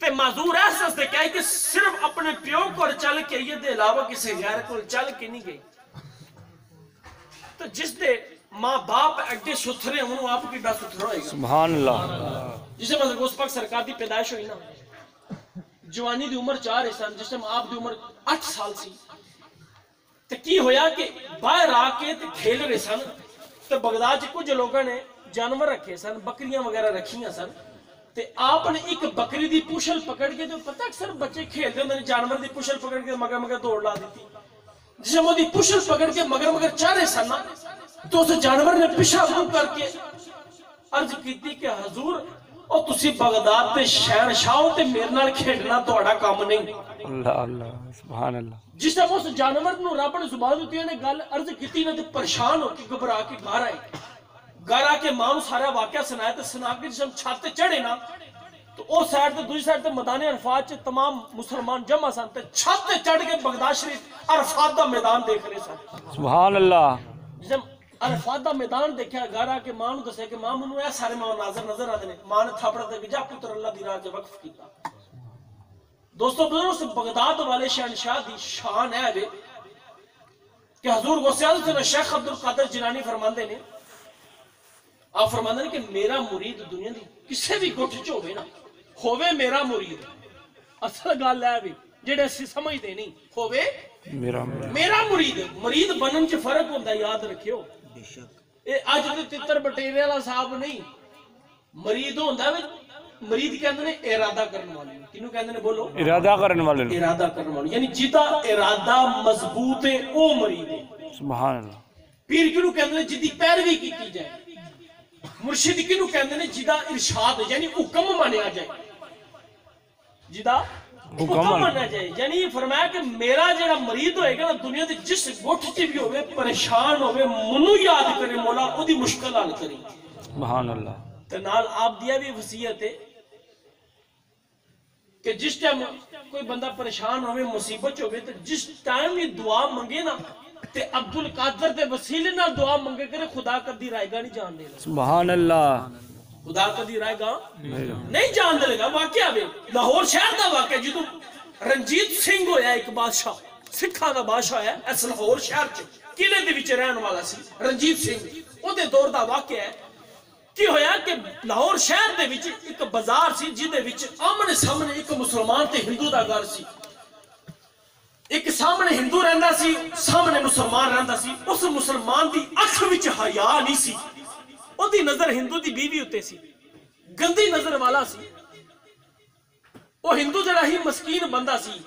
تے معذور ایسا سستے کہے کہ صرف اپنے پیو کو چل کے یہ دے علاوہ کسی غیر کو چل کے نہیں گئی۔ تو جس دے ماں باپ اگے ستھرے ہوں آپ کی ڈا ستھرا ہوئے گا۔ سبحان اللہ۔ جسے مطلب گوست پاک سرکار دی پیدائش ہوئی نا۔ جوانی دی عمر چار ہے سن، جس میں آپ دی عمر اٹھ سال سی۔ تے کی ہویا کہ باہر آ کے تے کھیل رہے سن۔ تے بغداد چ کچھ لوگوں نے جانور رکھے سن، بکریاں وغیرہ رکھیاں سن۔ تے آپ نے ایک بکری دی پوشل پکڑ کے جو پتہ اکثر بچے کھیلتے ہوندے نے، جانور دی پوشل پکڑ کے مگر مگر دوڑ لا دیتی۔ جس میں وہ دی پوشل پکڑ کے مگر مگر چاہ رہے سن تو اس جانور نے پیشہ منہ کر کے عرض کیتی کہ حضور او تسی بغداد تے شہنشاہ تے میرے نال کھیڈنا تہاڈا کام نہیں اللہ اللہ سبحان اللہ جس طرح اس جانور نو رب نے زبان دتی نے گل عرض کیتی نے تے پریشان ہو کے گھبرا کے گھر آئے گھر آ کے نو سارا واقعہ سنایا تے سنا کے جب چھت تے چڑھے نا تو او سائڈ تے دوسری سائڈ تے میدان عرفات چ تمام مسلمان جمع سن تے چھت تے چڑھ کے بغداد شریف عرفات دا میدان دیکھ رہے سن سبحان اللہ جب دا میدان دیکھا گھر آ کے ماں نو دسیا کہ ماں منو اے سارے مناظر نظر آتے نے۔ ماں نے تھاپڑ دے کے جا پتر اللہ دی راہ چ وقف کیتا۔ دوستو بزرگوں سے بغداد والے شہنشاہ دی شان ہے وے کہ حضور غوث اعظم سے شیخ عبد القادر جیلانی فرماندے نے آپ فرماندے نے کہ میرا مرید دنیا دی کسے بھی گٹھ چ ہوے نا ہوے میرا مرید۔ اصل گل ہے وے جڑے اسی سمجھدے نہیں ہوے میرا مرید۔ مرید بنن چ فرق ہوندا یاد رکھیو۔ اے اج دے تتر بٹیرے والا صاحب نہیں مرید ہوندا ہے مرید کہندے نے ارادہ کرن والی کینو کہندے نے بولو ارادہ کرنے والے نے ارادہ کرن والی یعنی جیتا ارادہ مضبوط ہے او مرید ہے سبحان اللہ پیر کینو کہندے نے جدی پیروی کیتی جائے مرشد کینو کہندے نے جدا ارشاد یعنی حکم منیا جائے جدا حکم حکم من- منیا جائے یعنی فرمایا کہ میرا جڑا مرید ہوئے گا دنیا دے جس گٹھ چ بھی ہوئے پریشان ہوئے منو یاد کرے مولا او دی مشکل حل کری سبحان اللہ تے نال آپ دیا بھی وصیت ہے کہ جس ٹائم کوئی بندہ پریشان ہوئے مصیبت ہوئے تے جس ٹائم یہ دعا منگے نا تے عبد القادر دے وسیلے نال دعا منگے کرے خدا کدی رائے گا نہیں جان دے سبحان اللہ خدا کدی رائے گا نہیں جان دے گا واقعہ بھی۔ لاہور شہر دا واقعہ جدو رنجیت سنگھ ہویا ایک بادشاہ سکھاں دا بادشاہ ہے اس لاہور شہر چ قلعے دے وچ رہن والا سی رنجیت سنگھ۔ او دے دور دا واقعہ ہے کی ہویا کہ لاہور شہر دے وچ ایک بازار سی جہدے وچ آمنے سامنے ایک مسلمان تے ہندو دا گھر سی۔ ایک سامنے ہندو رہندا سی سامنے مسلمان رہندا سی۔ اس مسلمان دی اکھ وچ حیا نہیں سی۔ او دی نظر ہندو دی بیوی اتے سی گندی نظر والا سی وہ ہندو جڑا ہی مسکین بندہ سی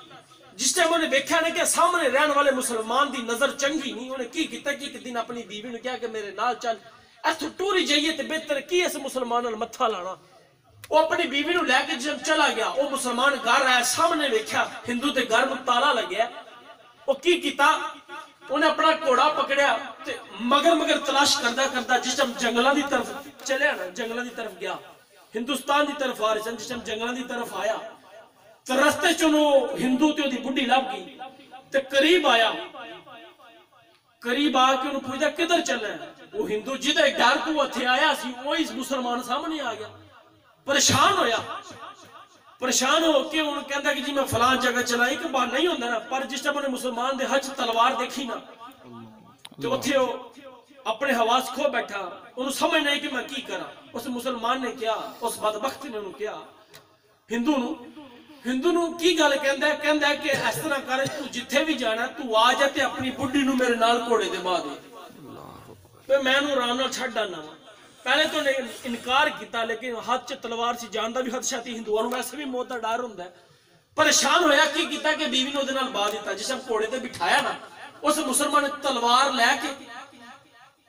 جس ٹائم انہیں دیکھا نے کہ سامنے رہن والے مسلمان دی نظر چنگی نہیں انہیں کی کیتا کی دن اپنی بیوی نے کہا کہ میرے نال چل ایتھوں ٹوری جائیے تے بہتر کی اس مسلمان نال لانا وہ اپنی بیوی نو لے کے جب چلا گیا وہ مسلمان گھر آیا سامنے دیکھا ہندو تے گھر نو تالا لگیا وہ کی کیتا انہیں اپنا کوڑا پکڑیا مگر مگر تلاش کردا کردا جس ٹائم دی طرف چلیا نا جنگلاں دی طرف گیا ہندوستان دی طرف آ رہے سن جس ٹائم جنگلاں دی طرف آیا تے رستے چنو ہندو تے دی بڈھی لب گئی تے قریب آیا قریب آ کے انہوں پوچھا کدھر چلنا ہے وہ ہندو جدے ڈر تو اتھے آیا سی وہ اس مسلمان سامنے آ گیا پریشان ہویا پریشان ہو کے ان کہندا کہ جی میں فلان جگہ چلائی کہ باہر نہیں ہوندا نا پر جس ٹائم نے مسلمان دے حج تلوار دیکھی نا تے اوتھے او اپنے حواس کھو بیٹھا انہوں سمجھ نہیں کہ میں کی کرا اس مسلمان نے کیا اس بدبخت نے انہوں کیا۔ ہندو نو ہندو نو کی گل کہندا ہے؟ کہندا ہے کہ اس طرح کر تو جتھے بھی جانا تو آ جا اپنی بڈھی نو میرے نال کوڑے دے با دے پہ میں نو رام نال چھڈ ڈانا پہلے تو انکار کیتا لیکن ہاتھ چ تلوار سی جان دا بھی خدشہ تھی ہندوؤں ویسے بھی موت دا ڈر ہے پریشان ہویا کی کیتا کہ بیوی نے دے نال با دیتا جسم کوڑے تے بٹھایا نا اس مسلمان نے تلوار لے کے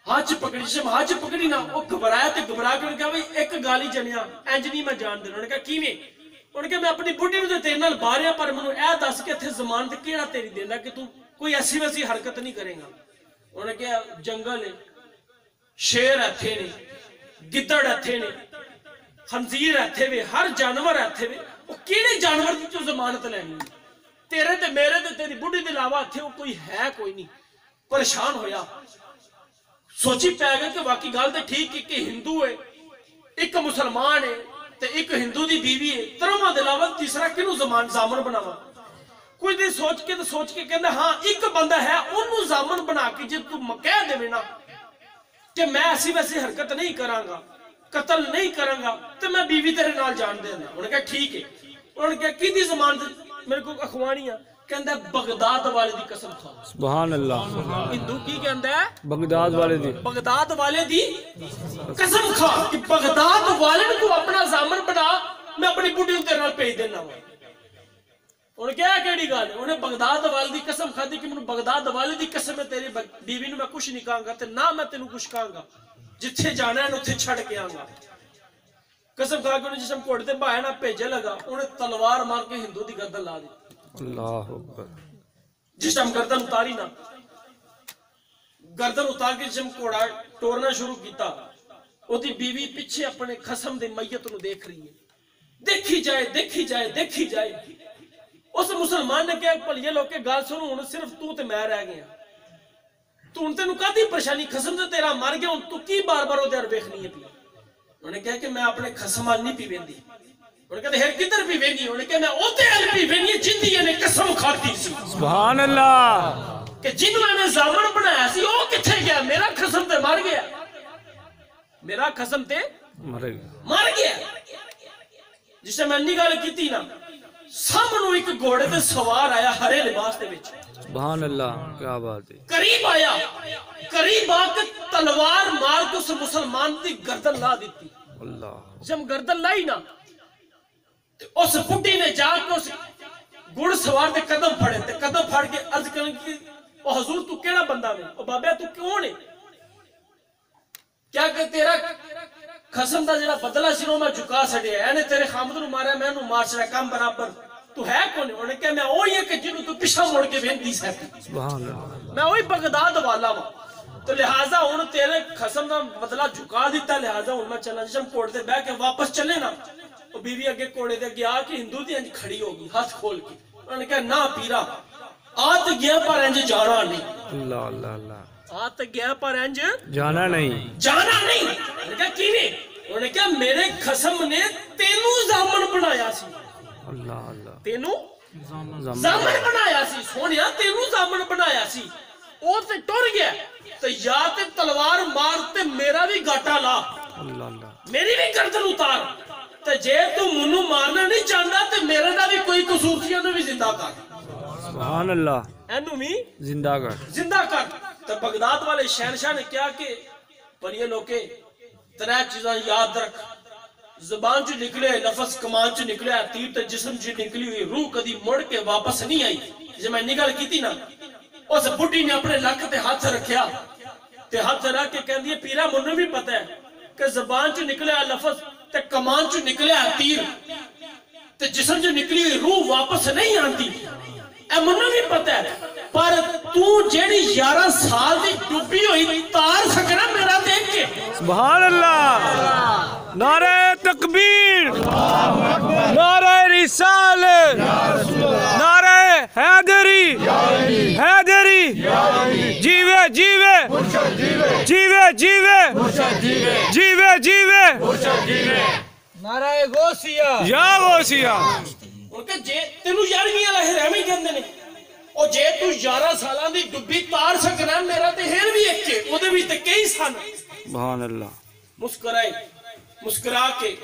ہاتھ پکڑی جسم ہاتھ پکڑی نا او گھبرایا تے گھبرا کے کہا بھئی ایک گالی جنیا انج میں جان دے انہوں کہا کیویں انہوں کہا میں اپنی بڑی نوں تیرے نال باریا پر منوں اے دس کہ ایتھے زمان تے کیڑا تیری دیندا کہ تو کوئی ایسی ویسی حرکت نہیں کرے گا انہیں کہا جنگل ہے شیر ایتھے نہیں گدڑ ہتھے نے خنزیر ہتھے وے ہر جانور ہتھے وے وہ کیڑے جانور دی جو ضمانت لینی تیرے تے میرے تے تیری بڈھی دے علاوہ وہ کوئی ہے کوئی نہیں پریشان ہویا سوچی پے گئے کہ واقعی گل ٹھیک ہے ہندو ہے ایک مسلمان ہے ایک ہندو دی بیوی ہے ترما دلاوا تیسرا کینو زمان زامن بناوا کوئی دے سوچ کے تے سوچ کے کہندا ہاں ایک بندہ ہے اونوں زامن بنا کے جے تو کہہ دے نا کہ میں ایسی ویسی حرکت نہیں کرانگا قتل نہیں کرانگا تو میں بیوی تیرے نال جان دینا۔ انہوں نے کہا ٹھیک ہے۔ انہوں نے کہا کی دی زمان دی میرے کو اخوانی ہے کہندہ ہے بغداد والے دی قسم کھاؤ۔ سبحان اللہ۔ ہندو کی کہندہ ہے بغداد والے دی۔ بغداد والے دی قسم کھا کہ بغداد والے کو اپنا زامن بنا میں اپنی بڑی تیرے نال پیج دینا ہوں ਉਹਨੇ ਕਿਹਾ ਕਿਹੜੀ ਗੱਲ? ਉਹਨੇ ਬਗਦਾਦ ਵਾਲੇ ਦੀ ਕਸਮ ਖਾਦੀ ਕਿ ਮੈਨੂੰ ਬਗਦਾਦ ਵਾਲੇ ਦੀ ਕਸਮ ਹੈ ਤੇਰੀ ਬੀਵੀ ਨੂੰ ਮੈਂ ਕੁਝ ਨਹੀਂ ਕਹਾਂਗਾ ਤੇ ਨਾ ਮੈਂ ਤੈਨੂੰ ਕੁਝ ਕਹਾਂਗਾ। ਜਿੱਥੇ ਜਾਣਾ ਹੈ ਉੱਥੇ ਛੱਡ ਕੇ ਆਂਗਾ ਕਸਮ ਖਾ ਕੇ ਉਹਨੇ ਜਿਸਮ ਘੋੜੇ ਤੇ ਭਾਇਆ ਨਾ ਭੇਜੇ ਲਗਾ ਉਹਨੇ ਤਲਵਾਰ ਮਾਰ ਕੇ ਹਿੰਦੂ ਦੀ ਗਰਦਨ ਲਾ ਦਿੱਤੀ। ਅੱਲਾਹ ਅਕਬਰ। ਜਿਸ ਟਾਈਮ ਗਰਦਨ ਉਤਾਰੀ ਨਾ ਗਰਦਨ ਉਤਾਰ ਕੇ ਜਿਸਮ ਘੋੜਾ ਟੋਰਨਾ ਸ਼ੁਰੂ ਕੀਤਾ ਉਹਦੀ ਬੀਵੀ ਪਿੱਛੇ ਆਪਣੇ ਖਸਮ ਦੇ ਮਈਤ ਨੂੰ ਦੇਖ ਰਹੀ ਹੈ। ਦੇਖੀ ਜਾਏ ਦੇਖੀ ਜਾਏ ਦੇਖੀ ਜਾਏ। اس مسلمان نے کہا پلیے لوکے گال سنو ہن صرف تو تے میں رہ گیا. تو ان تے نو کدی پریشانی؟ قسم تے تیرا مر گیا ہن کی بار بار او دے ویکھنی ہے پی انہوں نے کہا کہ میں اپنے قسم ال نہیں پی ویندی انہوں نے کہا ہر کدھر پی ویندی انہوں نے کہا میں او تے ال پی ویندی ہاں جندی نے یعنی قسم کھاتی سی۔ سبحان اللہ۔ کہ جنوں نے زامن بنایا سی او کتھے گیا؟ میرا خسم تے مر گیا۔ میرا قسم تے مر گیا۔ مر میں نہیں گل کیتی نا سامنوں ایک گھوڑے تے سوار آیا ہرے لباس دے وچ۔ سبحان اللہ کیا بات ہے۔ قریب آیا۔ قریب آ کے تلوار مار کے اس مسلمان دی گردن لا دیتی۔ اللہ۔ جب گردن لائی نا اس بڈھی نے جا کے اس گڑ سوار دے قدم پھڑے۔ تے قدم پھڑ کے عرض کرن کی او حضور تو کیڑا بندہ ہے؟ او بابا تو کیوں نے؟ کیا کہ تیرا ਖਸਮ ਦਾ ਜਿਹੜਾ ਬਦਲਾ ਸੀ ਉਹ ਮੈਂ ਝੁਕਾ ਛੜਿਆ ਇਹਨੇ ਤੇਰੇ ਖਾਮਦ ਨੂੰ ਮਾਰਿਆ ਮੈਂ ਇਹਨੂੰ ਮਾਰ ਛੜਿਆ ਕੰਮ ਬਰਾਬਰ ਤੂੰ ਹੈ ਕੌਣ ਉਹਨੇ ਕਿਹਾ ਮੈਂ ਉਹ ਹੀ ਹਾਂ ਕਿ ਜਿਹਨੂੰ ਤੂੰ ਪਿੱਛਾ ਮੁੜ ਕੇ ਵੇਂਦੀ ਸੈ ਸੁਭਾਨ ਅੱਲਾਹ ਮੈਂ ਉਹੀ ਬਗਦਾਦ ਵਾਲਾ ਵਾਂ ਤੇ ਲਿਹਾਜ਼ਾ ਹੁਣ ਤੇਰੇ ਖਸਮ ਦਾ ਬਦਲਾ ਝੁਕਾ ਦਿੱਤਾ ਲਿਹਾਜ਼ਾ ਹੁਣ ਮੈਂ ਚੱਲਾਂ ਜਿਸਮ ਕੋੜ ਤੇ ਬਹਿ ਕੇ ਵਾਪਸ ਚੱਲੇ ਨਾ ਉਹ ਬੀਵੀ ਅੱਗੇ ਕੋੜੇ ਦੇ ਅੱਗੇ ਆ ਕੇ ਹਿੰਦੂ ਦੀ ਇੰਜ ਖੜੀ ਹੋ ਗਈ ਹੱਥ ਖੋਲ ਕੇ ਉਹਨੇ ਕਿਹਾ ਨਾ ਪੀਰਾ ਆ ਤੇ ਗਿਆ ਪਰ ਇੰਜ ਜਾਣਾ ਨਹੀਂ ਅੱਲਾਹ ਅੱਲਾਹ ਅੱਲਾਹ ਤੇ ਗਿਆ ਪਰ ਇੰਜ ਜਾਣਾ ਨਹੀਂ ਜਾਣਾ ਨਹੀਂ ਉਹਨੇ ਕਿਹਾ ਕਿਵੇਂ ਉਹਨੇ ਕਿਹਾ ਮੇਰੇ ਖਸਮ ਨੇ ਤੈਨੂੰ ਜ਼ਾਮਨ ਬਣਾਇਆ ਸੀ ਅੱਲਾਹ ਅੱਲਾਹ ਤੈਨੂੰ ਜ਼ਮ ਜ਼ਾਮਨ ਬਣਾਇਆ ਸੀ ਸੋਹਣਿਆ ਤੈਨੂੰ ਜ਼ਾਮਨ ਬਣਾਇਆ ਸੀ ਉਹ ਤੇ ਟੁਰ ਗਿਆ ਤੇ ਜਾਂ ਤੇ ਤਲਵਾਰ ਮਾਰ ਤੇ ਮੇਰਾ ਵੀ ਗਾਟਾ ਲਾ ਅੱਲਾਹ ਅੱਲਾਹ ਮੇਰੀ ਵੀ ਗਰਦਨ ਉਤਾਰ ਤੇ ਜੇ ਤੂੰ ਮੈਨੂੰ ਮਾਰਨਾ ਨਹੀਂ ਚਾਹੁੰਦਾ ਤੇ ਮੇਰੇ ਦਾ ਵੀ ਕੋਈ ਕਸੂਰ ਸੀ ਉਹਨੂੰ ਵੀ ਜ਼ਿੰਦਾ ਕਰ ਸੁਭਾਨ ਅੱਲਾਹ ਇਹਨੂੰ ਵੀ ਜ਼ਿੰਦਾ ਕਰ ਜ਼ਿੰਦਾ ਕਰ تو بغداد والے شہنشاہ نے کیا کہ پریے لوکے ترہ چیزیں یاد رکھ۔ زبان جو نکلے، لفظ کمان جو نکلے تیر تا جسم جو نکلی ہوئی، روح کدھی مڑ کے واپس نہیں آئی۔ جو میں نگل کی تھی نا، اس بڈی نے اپنے لکھ تے ہاتھ رکھیا۔ تے ہاتھ رکھ کے کہن دیئے پیرا منو بھی پتہ ہے کہ زبان جو نکلے لفظ، تے کمان جو نکلے تیر تے جسم جو نکلی ہوئی، روح واپس نہیں آتی اے منو بھی پتہ ہے پر تو جیڑی یارہ سال دی ڈوبی ہوئی تار سکنا میرا دیکھ کے سبحان اللہ نعرہ تکبیر نعرہ رسال نعرہ حیدری حیدری جیوے جیوے جیوے جیوے جیوے جیوے نعرہ گوسیہ یا گوسیہ ان جے تینوں یارویں والا حرام ہی نے او جے تو 11 سالاں دی ڈبی تار سکنا میرا تے ہن بھی ایک کے اودے بھی تے کئی سن سبحان اللہ مسکرائے مسکرا کے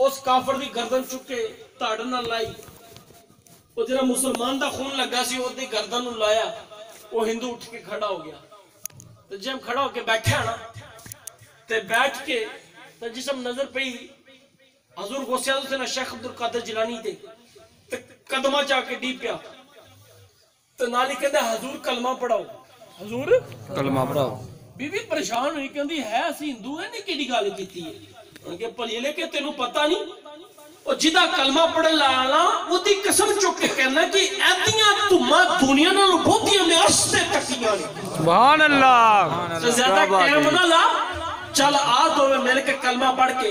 اس کافر دی گردن چکے تاڑ لائی وہ جڑا مسلمان دا خون لگا سی او دی گردن نو لایا وہ ہندو اٹھ کے کھڑا ہو گیا تے جیم کھڑا ہو کے بیٹھا نا تے بیٹھ کے تے جسم نظر پئی حضور غوثی سے نا شیخ عبدالقادر جلانی دے تے قدمہ چاہ کے ڈی پیا۔ تے نالی کہندے حضور کلمہ پڑھاؤ۔ حضور؟ کلمہ پڑھاؤ۔ بی بی پریشان ہوئی کہندی ہے اسی ہندو ہیں نے کیڑی گل کیتی ہے؟ ان کے پلیلے کہ تینو پتہ نہیں۔ او جدا کلمہ پڑھن لالا اودی قسم چک کے کہنا کہ ایتیاں تما دنیا نال بہتیاں میں عرش تے تکیاں نے۔ سبحان اللہ۔ زیادہ ٹائم نہ لا۔ چل آ دوے مل کے کلمہ پڑھ کے۔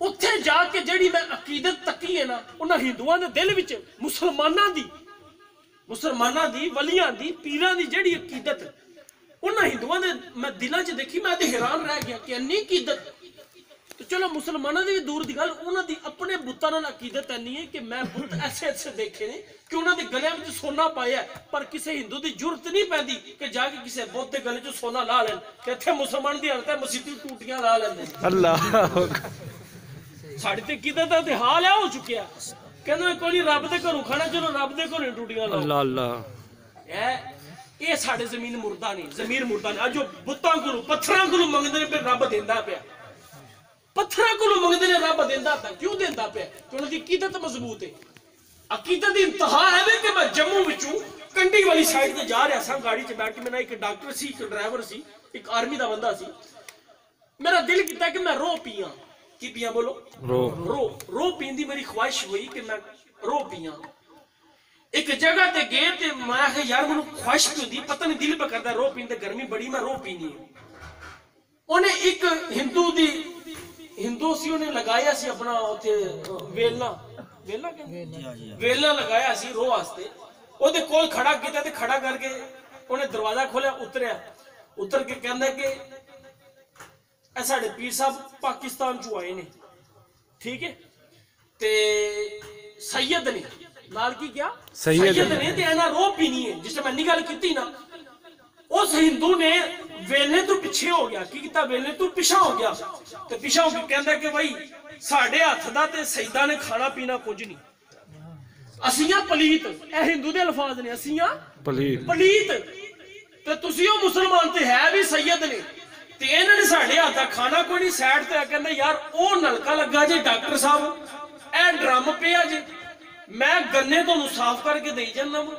ਉੱਥੇ ਜਾ ਕੇ ਜਿਹੜੀ ਮੈਂ ਅਕੀਦਤ ਤੱਕੀ ਹੈ ਨਾ ਉਹਨਾਂ ਹਿੰਦੂਆਂ ਦੇ ਦਿਲ ਵਿੱਚ ਮੁਸਲਮਾਨਾਂ ਦੀ ਮੁਸਲਮਾਨਾਂ ਦੀ ਵਲੀਆਂ ਦੀ ਪੀਰਾਂ ਦੀ ਜਿਹੜੀ ਅਕੀਦਤ ਉਹਨਾਂ ਹਿੰਦੂਆਂ ਦੇ ਮੈਂ ਦਿਲਾਂ 'ਚ ਦੇਖੀ ਮੈਂ ਤੇ ਹੈਰਾਨ ਰਹਿ ਗਿਆ ਕਿ ਇੰਨੀ ਅਕੀਦਤ ਚਲੋ ਮੁਸਲਮਾਨਾਂ ਦੀ ਦੂਰ ਦੀ ਗੱਲ ਉਹਨਾਂ ਦੀ ਆਪਣੇ ਬੁੱਤਾਂ ਨਾਲ ਅਕੀਦਤ ਐਨੀ ਹੈ ਕਿ ਮੈਂ ਬੁੱਤ ਐਸੇ ਐਸੇ ਦੇਖੇ ਨੇ ਕਿ ਉਹਨਾਂ ਦੇ ਗਲਿਆਂ ਵਿੱਚ ਸੋਨਾ ਪਾਇਆ ਪਰ ਕਿਸੇ ਹਿੰਦੂ ਦੀ ਜ਼ਰੂਰਤ ਨਹੀਂ ਪੈਂਦੀ ਕਿ ਜਾ ਕੇ ਕਿਸੇ ਬੁੱਤ ਦੇ ਗਲੇ 'ਚ ਸੋਨਾ ਲਾ ਲੈਣ ਤੇ ਇੱਥੇ ਮੁਸਲਮਾਨ ਦੀ ਹਾਲਤ ਹੈ ਮਸਜਿਦੀ ਟੂਟੀਆਂ ਲਾ ਲੈਂਦੇ ਅੱਲਾਹ। ਸਾਡੇ ਤੇ ਕਿਦਾਂ ਦਾ ਹਾਲ ਹੈ ਹੋ ਚੁੱਕਿਆ। ਕਹਿੰਦੇ ਕੋਈ ਰੱਬ ਦੇ ਘਰੋਂ ਖਾਣਾ ਚਲੋ ਰੱਬ ਦੇ ਘਰੋਂ ਟੂਟੀਆਂ ਲਾ ਅੱਲਾ ਅੱਲਾ ਇਹ ਇਹ ਸਾਡੇ ਜ਼ਮੀਨ ਮੁਰਦਾ ਨਹੀਂ ਜਮੀਨ ਮੁਰਦਾ ਨਹੀਂ। ਅੱਜ ਉਹ ਬੁੱਤਾਂ ਕੋਲੋਂ ਪੱਥਰਾਂ ਕੋਲੋਂ ਮੰਗਦੇ ਨੇ ਫਿਰ ਰੱਬ ਦਿੰਦਾ ਪਿਆ। پتھرہ کو لو منگ دینے رب دیندہ تھا کیوں دیندہ پہ کہ انہوں عقیدت مضبوط ہے۔ عقیدت انتہا ہے بے کہ میں جموں وچوں کنڈی والی سائیڈ دے جا رہا سا گاڑی چے بیٹھ کے میں ایک ڈاکٹر سی ایک ڈرائیور سی ایک آرمی دا بندہ سی۔ میرا دل کیتا ہے کہ میں رو پیاں۔ کی پیاں بولو؟ رو۔ رو۔ رو پیندی میری خواہش ہوئی کہ میں رو پیاں۔ ایک جگہ تے گئے تے میں آخر یار منو خواہش کیوں دی؟ پتہ نہیں دل پہ کرتا رو پیندے گرمی بڑی میں رو پینی ہوں انہیں ایک ہندو دی ਹਿੰਦੂ ਸੀ ਉਹਨੇ ਲਗਾਇਆ ਸੀ ਆਪਣਾ ਉੱਥੇ ਵੇਲਣਾ। ਵੇਲਣਾ ਕਹਿੰਦੇ? ਵੇਲਣਾ ਲਗਾਇਆ ਸੀ ਰੋ ਵਾਸਤੇ। ਉਹਦੇ ਕੋਲ ਖੜਾ ਕੀਤਾ ਤੇ ਖੜਾ ਕਰਕੇ ਉਹਨੇ ਦਰਵਾਜ਼ਾ ਖੋਲਿਆ ਉਤਰਿਆ। ਉਤਰ ਕੇ ਕਹਿੰਦਾ ਕਿ ਇਹ ਸਾਡੇ ਪੀਰ ਸਾਹਿਬ ਪਾਕਿਸਤਾਨ ਚੋਂ ਆਏ ਨੇ। ਠੀਕ ਹੈ? ਤੇ ਸੈਯਦ ਨੇ। ਨਾਲ ਕੀ ਕਿਹਾ? ਸੱਯਦ ਨੇ। ਤੇ ਇਹਨਾਂ ਰੋ ਪੀਣੀ ਹੈ। ਜਿਸ ਤਰ੍ਹਾਂ ਮੈਂ ਗੱਲ ਕੀਤੀ ਨਾ ਉਸ ਹਿੰਦੂ ਨੇ ਵੇਲੇ ਤੋਂ ਪਿੱਛੇ ਹੋ ਗਿਆ। ਕੀ ਕੀਤਾ? ਵੇਲੇ ਤੋਂ ਪਿਛਾ ਹੋ ਗਿਆ। ਤੇ ਪਿਛਾ ਹੋ ਕਹਿੰਦਾ ਕਿ ਭਾਈ ਸਾਡੇ ਹੱਥ ਦਾ ਤੇ ਸੈਦਾ ਨੇ ਖਾਣਾ ਪੀਣਾ ਕੁਝ ਨਹੀਂ। ਅਸੀਂ ਆ ਪਲੀਤ ਇਹ ਹਿੰਦੂ ਦੇ ਅਲਫਾਜ਼ ਨੇ ਅਸੀਂ ਆ ਪਲੀਤ। ਪਲੀਤ। ਤੇ ਤੁਸੀਂ ਉਹ ਮੁਸਲਮਾਨ ਤੇ ਹੈ ਵੀ ਸੈਦ ਨੇ। ਤੇ ਇਹਨਾਂ ਨੇ ਸਾਡੇ ਹੱਥ ਦਾ ਖਾਣਾ ਕੋਈ ਨਹੀਂ ਸਾਈਡ ਤੇ ਆ ਕਹਿੰਦਾ ਯਾਰ ਉਹ ਨਲਕਾ ਲੱਗਾ ਜੇ ਡਾਕਟਰ ਸਾਹਿਬ। ਇਹ ਡਰਮ ਪਿਆ ਜੇ। ਮੈਂ ਗੰਨੇ ਤੁਹਾਨੂੰ ਸਾਫ਼ ਕਰਕੇ ਦੇਈ ਜਾਂਦਾ ਵਾਂ।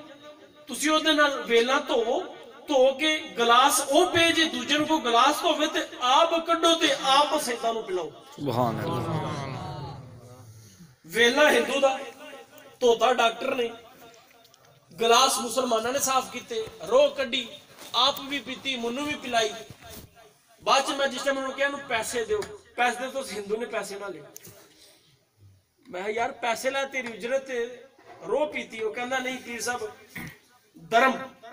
ਤੁਸੀਂ ਉਹਦੇ ਨਾਲ ਵੇਲਾ ਧੋਵੋ ਧੋ ਕੇ ਗਲਾਸ ਉਹ ਪੇ ਜੇ ਦੂਜੇ ਨੂੰ ਕੋ ਗਲਾਸ ਧੋਵੇ ਤੇ ਆਪ ਕੱਢੋ ਤੇ ਆਪ ਸੇਦਾ ਨੂੰ ਪਿਲਾਓ। ਸੁਭਾਨ ਅੱਲਾਹ ਵੇਲਾ ਹਿੰਦੂ ਦਾ ਧੋਤਾ ਡਾਕਟਰ ਨੇ ਗਲਾਸ ਮੁਸਲਮਾਨਾਂ ਨੇ ਸਾਫ਼ ਕੀਤੇ ਰੋਹ ਕੱਢੀ ਆਪ ਵੀ ਪੀਤੀ ਮੈਨੂੰ ਵੀ ਪਿਲਾਈ। ਬਾਅਦ ਚ ਮੈਂ ਜਿਸ ਟਾਈਮ ਉਹਨੂੰ ਕਿਹਾ ਨੂੰ ਪੈਸੇ ਦਿਓ। ਪੈਸੇ ਦੇ ਤੋਂ ਹਿੰਦੂ ਨੇ ਪੈਸੇ ਨਾ ਲਏ। ਮੈਂ ਯਾਰ ਪੈਸੇ ਲੈ ਤੇਰੀ ਉਜਰਤ ਰੋਹ ਪੀਤੀ। ਉਹ ਕਹਿੰਦਾ ਨਹੀਂ ਪੀਰ ਸਾਹਿਬ ਧਰਮ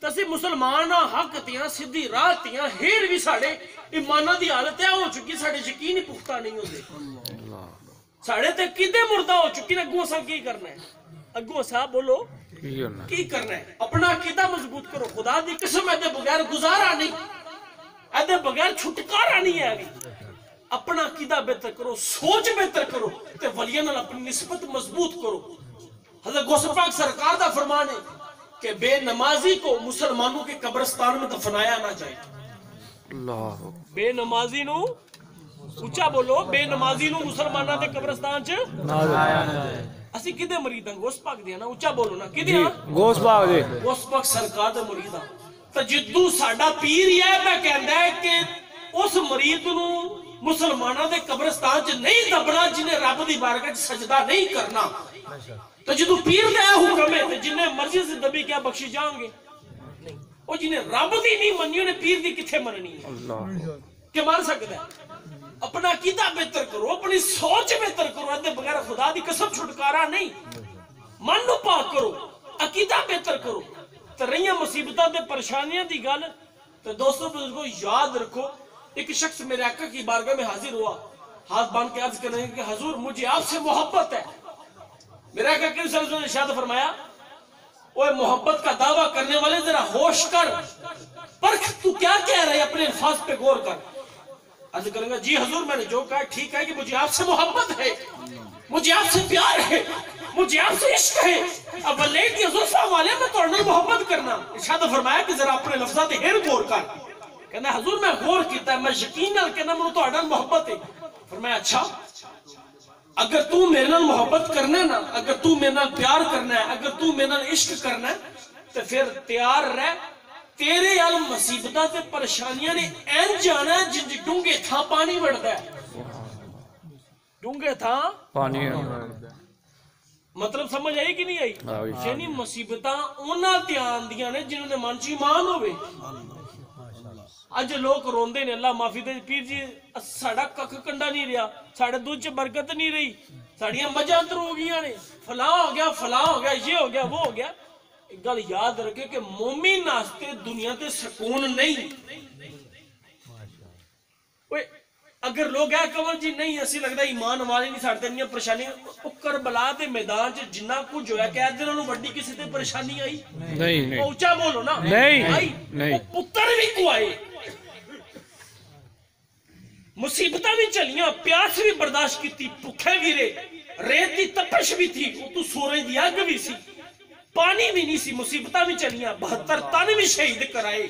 تسی مسلمان حق تیاں صدی راہ تیاں ہیر بھی ساڑے ایمانہ دی آلت ہے ہو چکی ساڑے یقین پختہ نہیں ہوتے ساڑے تے کدے مردہ ہو چکی اگو گوسا کی کرنا ہے اگو صاحب بولو کی کرنا ہے اپنا کدہ مضبوط کرو خدا دی قسم ہے بغیر گزارا نہیں ادے بغیر چھٹکارا نہیں ہے ابھی اپنا عقیدہ بہتر کرو سوچ بہتر کرو تے ولیاں نال اپنی نسبت مضبوط کرو حضرت گوسف پاک سرکار دا فرمانے کہ بے نمازی کو مسلمانوں کے قبرستان میں دفنایا نہ جائے۔ بے نمازی نو اچھا بولو بے نمازی نو مسلمانوں کے قبرستان چ نہ جائے۔ اسی کدے مریداں؟ گوست پاک دیا نا اچھا بولو نا کدے جی، گوست پاک جی۔ دے گوست پاک سرکار دے مریداں۔ تجدو ساڈا پیر یہ ہے میں کہندا ہے کہ اس مرید نو مسلمانہ دے قبرستان چ نہیں دبنا جنہیں رابطی دی سجدہ نہیں کرنا۔ تو جدو پیر دے حکم ہے تو جنہیں مرضی سے دبی کیا بخشی جاؤں گے؟ اور جنہیں رابط ہی نہیں منی انہیں پیر دی کتھے مننی ہے؟ اللہ۔ کہ مار سکتا ہے؟ اپنا کیتا بہتر کرو اپنی سوچ بہتر کرو ادھے بغیر خدا دی قسم چھٹکارا نہیں۔ من نو پاک کرو عقیدہ بہتر کرو۔ تے رہیاں مصیبتاں تے پریشانیاں دی گل۔ تو دوستو بزرگو یاد رکھو ایک شخص میرے اکا کی بارگاہ میں حاضر ہوا۔ ہاتھ باندھ کے عرض کریں کہ حضور مجھے آپ سے محبت ہے۔ میرے آقا کریم صلی اللہ علیہ وسلم نے ارشاد فرمایا اوے محبت کا دعویٰ کرنے والے ذرا ہوش کر، پرکھ، تو کیا کہہ رہے اپنے الفاظ پہ غور کر۔ عرض کریں گا جی حضور، میں نے جو کہا ٹھیک ہے کہ مجھے آپ سے محبت ہے، مجھے آپ سے پیار ہے، مجھے آپ سے عشق ہے۔ اب لیٹ کی حضور صاحب والے میں تو انہوں محبت کرنا۔ ارشاد فرمایا کہ ذرا اپنے لفظات ہیر غور کر۔ کہنا حضور، میں غور کیتا ہے، میں یقین نال کہنا، منو تو اڈن محبت ہے۔ فرمایا اچھا اگر تو میرے نال محبت کرنا ہے نا اگر تو میرے نال پیار کرنا ہے اگر تو میرے نال عشق کرنا ہے تو پھر تیار رہ تیرے ال مصیبتاں تے پریشانیاں نے این جانا ہے جن ڈونگے تھا پانی بڑھتا ہے۔ ڈونگے تھا پانی مطلب سمجھ آئی کہ نہیں آئی۔ یعنی مصیبتاں انہاں دھیان دیاں نے جنہوں نے من چ ایمان ہوئے اج لوگ روندے نے اللہ معافی دے پیر جی ساڈا ککھ کنڈا نہیں رہیا ساڈے دودھ چ برکت نہیں رہی ساڈیاں مجھاں اندر ہو گئیاں نے فلاں ہو گیا فلاں ہو گیا یہ ہو گیا وہ ہو گیا ایک گل یاد رکھے کہ مومن واسطے دنیا تے سکون نہیں اوئے اگر لوگ اے کہن جی نہیں اسی لگدا ایمان والے نہیں ساڈے تے پریشانی او کربلا دے میدان چ جنہ کچھ ہویا کہ ادھر انہوں وڈی کسی تے پریشانی آئی نہیں نہیں اونچا بولو نا نہیں، آئی نہیں۔ او پتر بھی کو آئے مصیبتاں بھی چلیاں پیاس بھی برداشت کیتی بھوکے بھی رہے ریت دی تپش بھی تھی او تو سورج دی اگ بھی سی پانی بھی نہیں سی مصیبتاں بھی چلیاں بہتر تن بھی شہید کرائے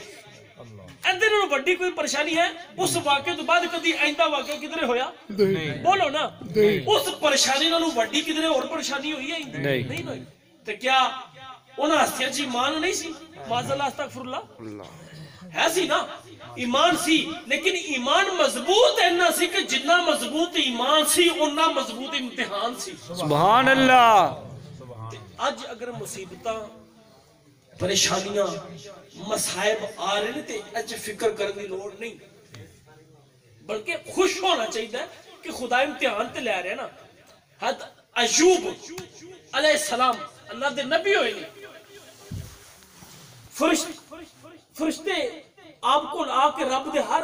ادھر انہوں وڈی کوئی پریشانی ہے اس واقعے تو بعد کدی آئندہ واقعہ کدھر ہویا بولو نا اس پریشانی نالوں وڈی کدھر اور پریشانی ہوئی ہے نہیں۔ نہیں ہوئی تے کیا انہاں ہستیاں چ ایمان نہیں سی معاذ اللہ استغفر اللہ اللہ ہے سی نا؟ ایمان سی لیکن ایمان مضبوط اینا سی کہ جنہ مضبوط ایمان سی انہ مضبوط امتحان سی۔ سبحان اللہ۔ اج اگر مصیبتاں پریشانیاں مصائب آ رہے نے تے اج فکر کرنے دی لوڑ نہیں۔ بلکہ خوش ہونا چاہیے کہ خدا امتحان تے لے رہے ہیں نا۔ حد ایوب علیہ السلام اللہ دے نبی ہوئے نہیں فرشت فرشتے آپ کو آ کے رب دے ہر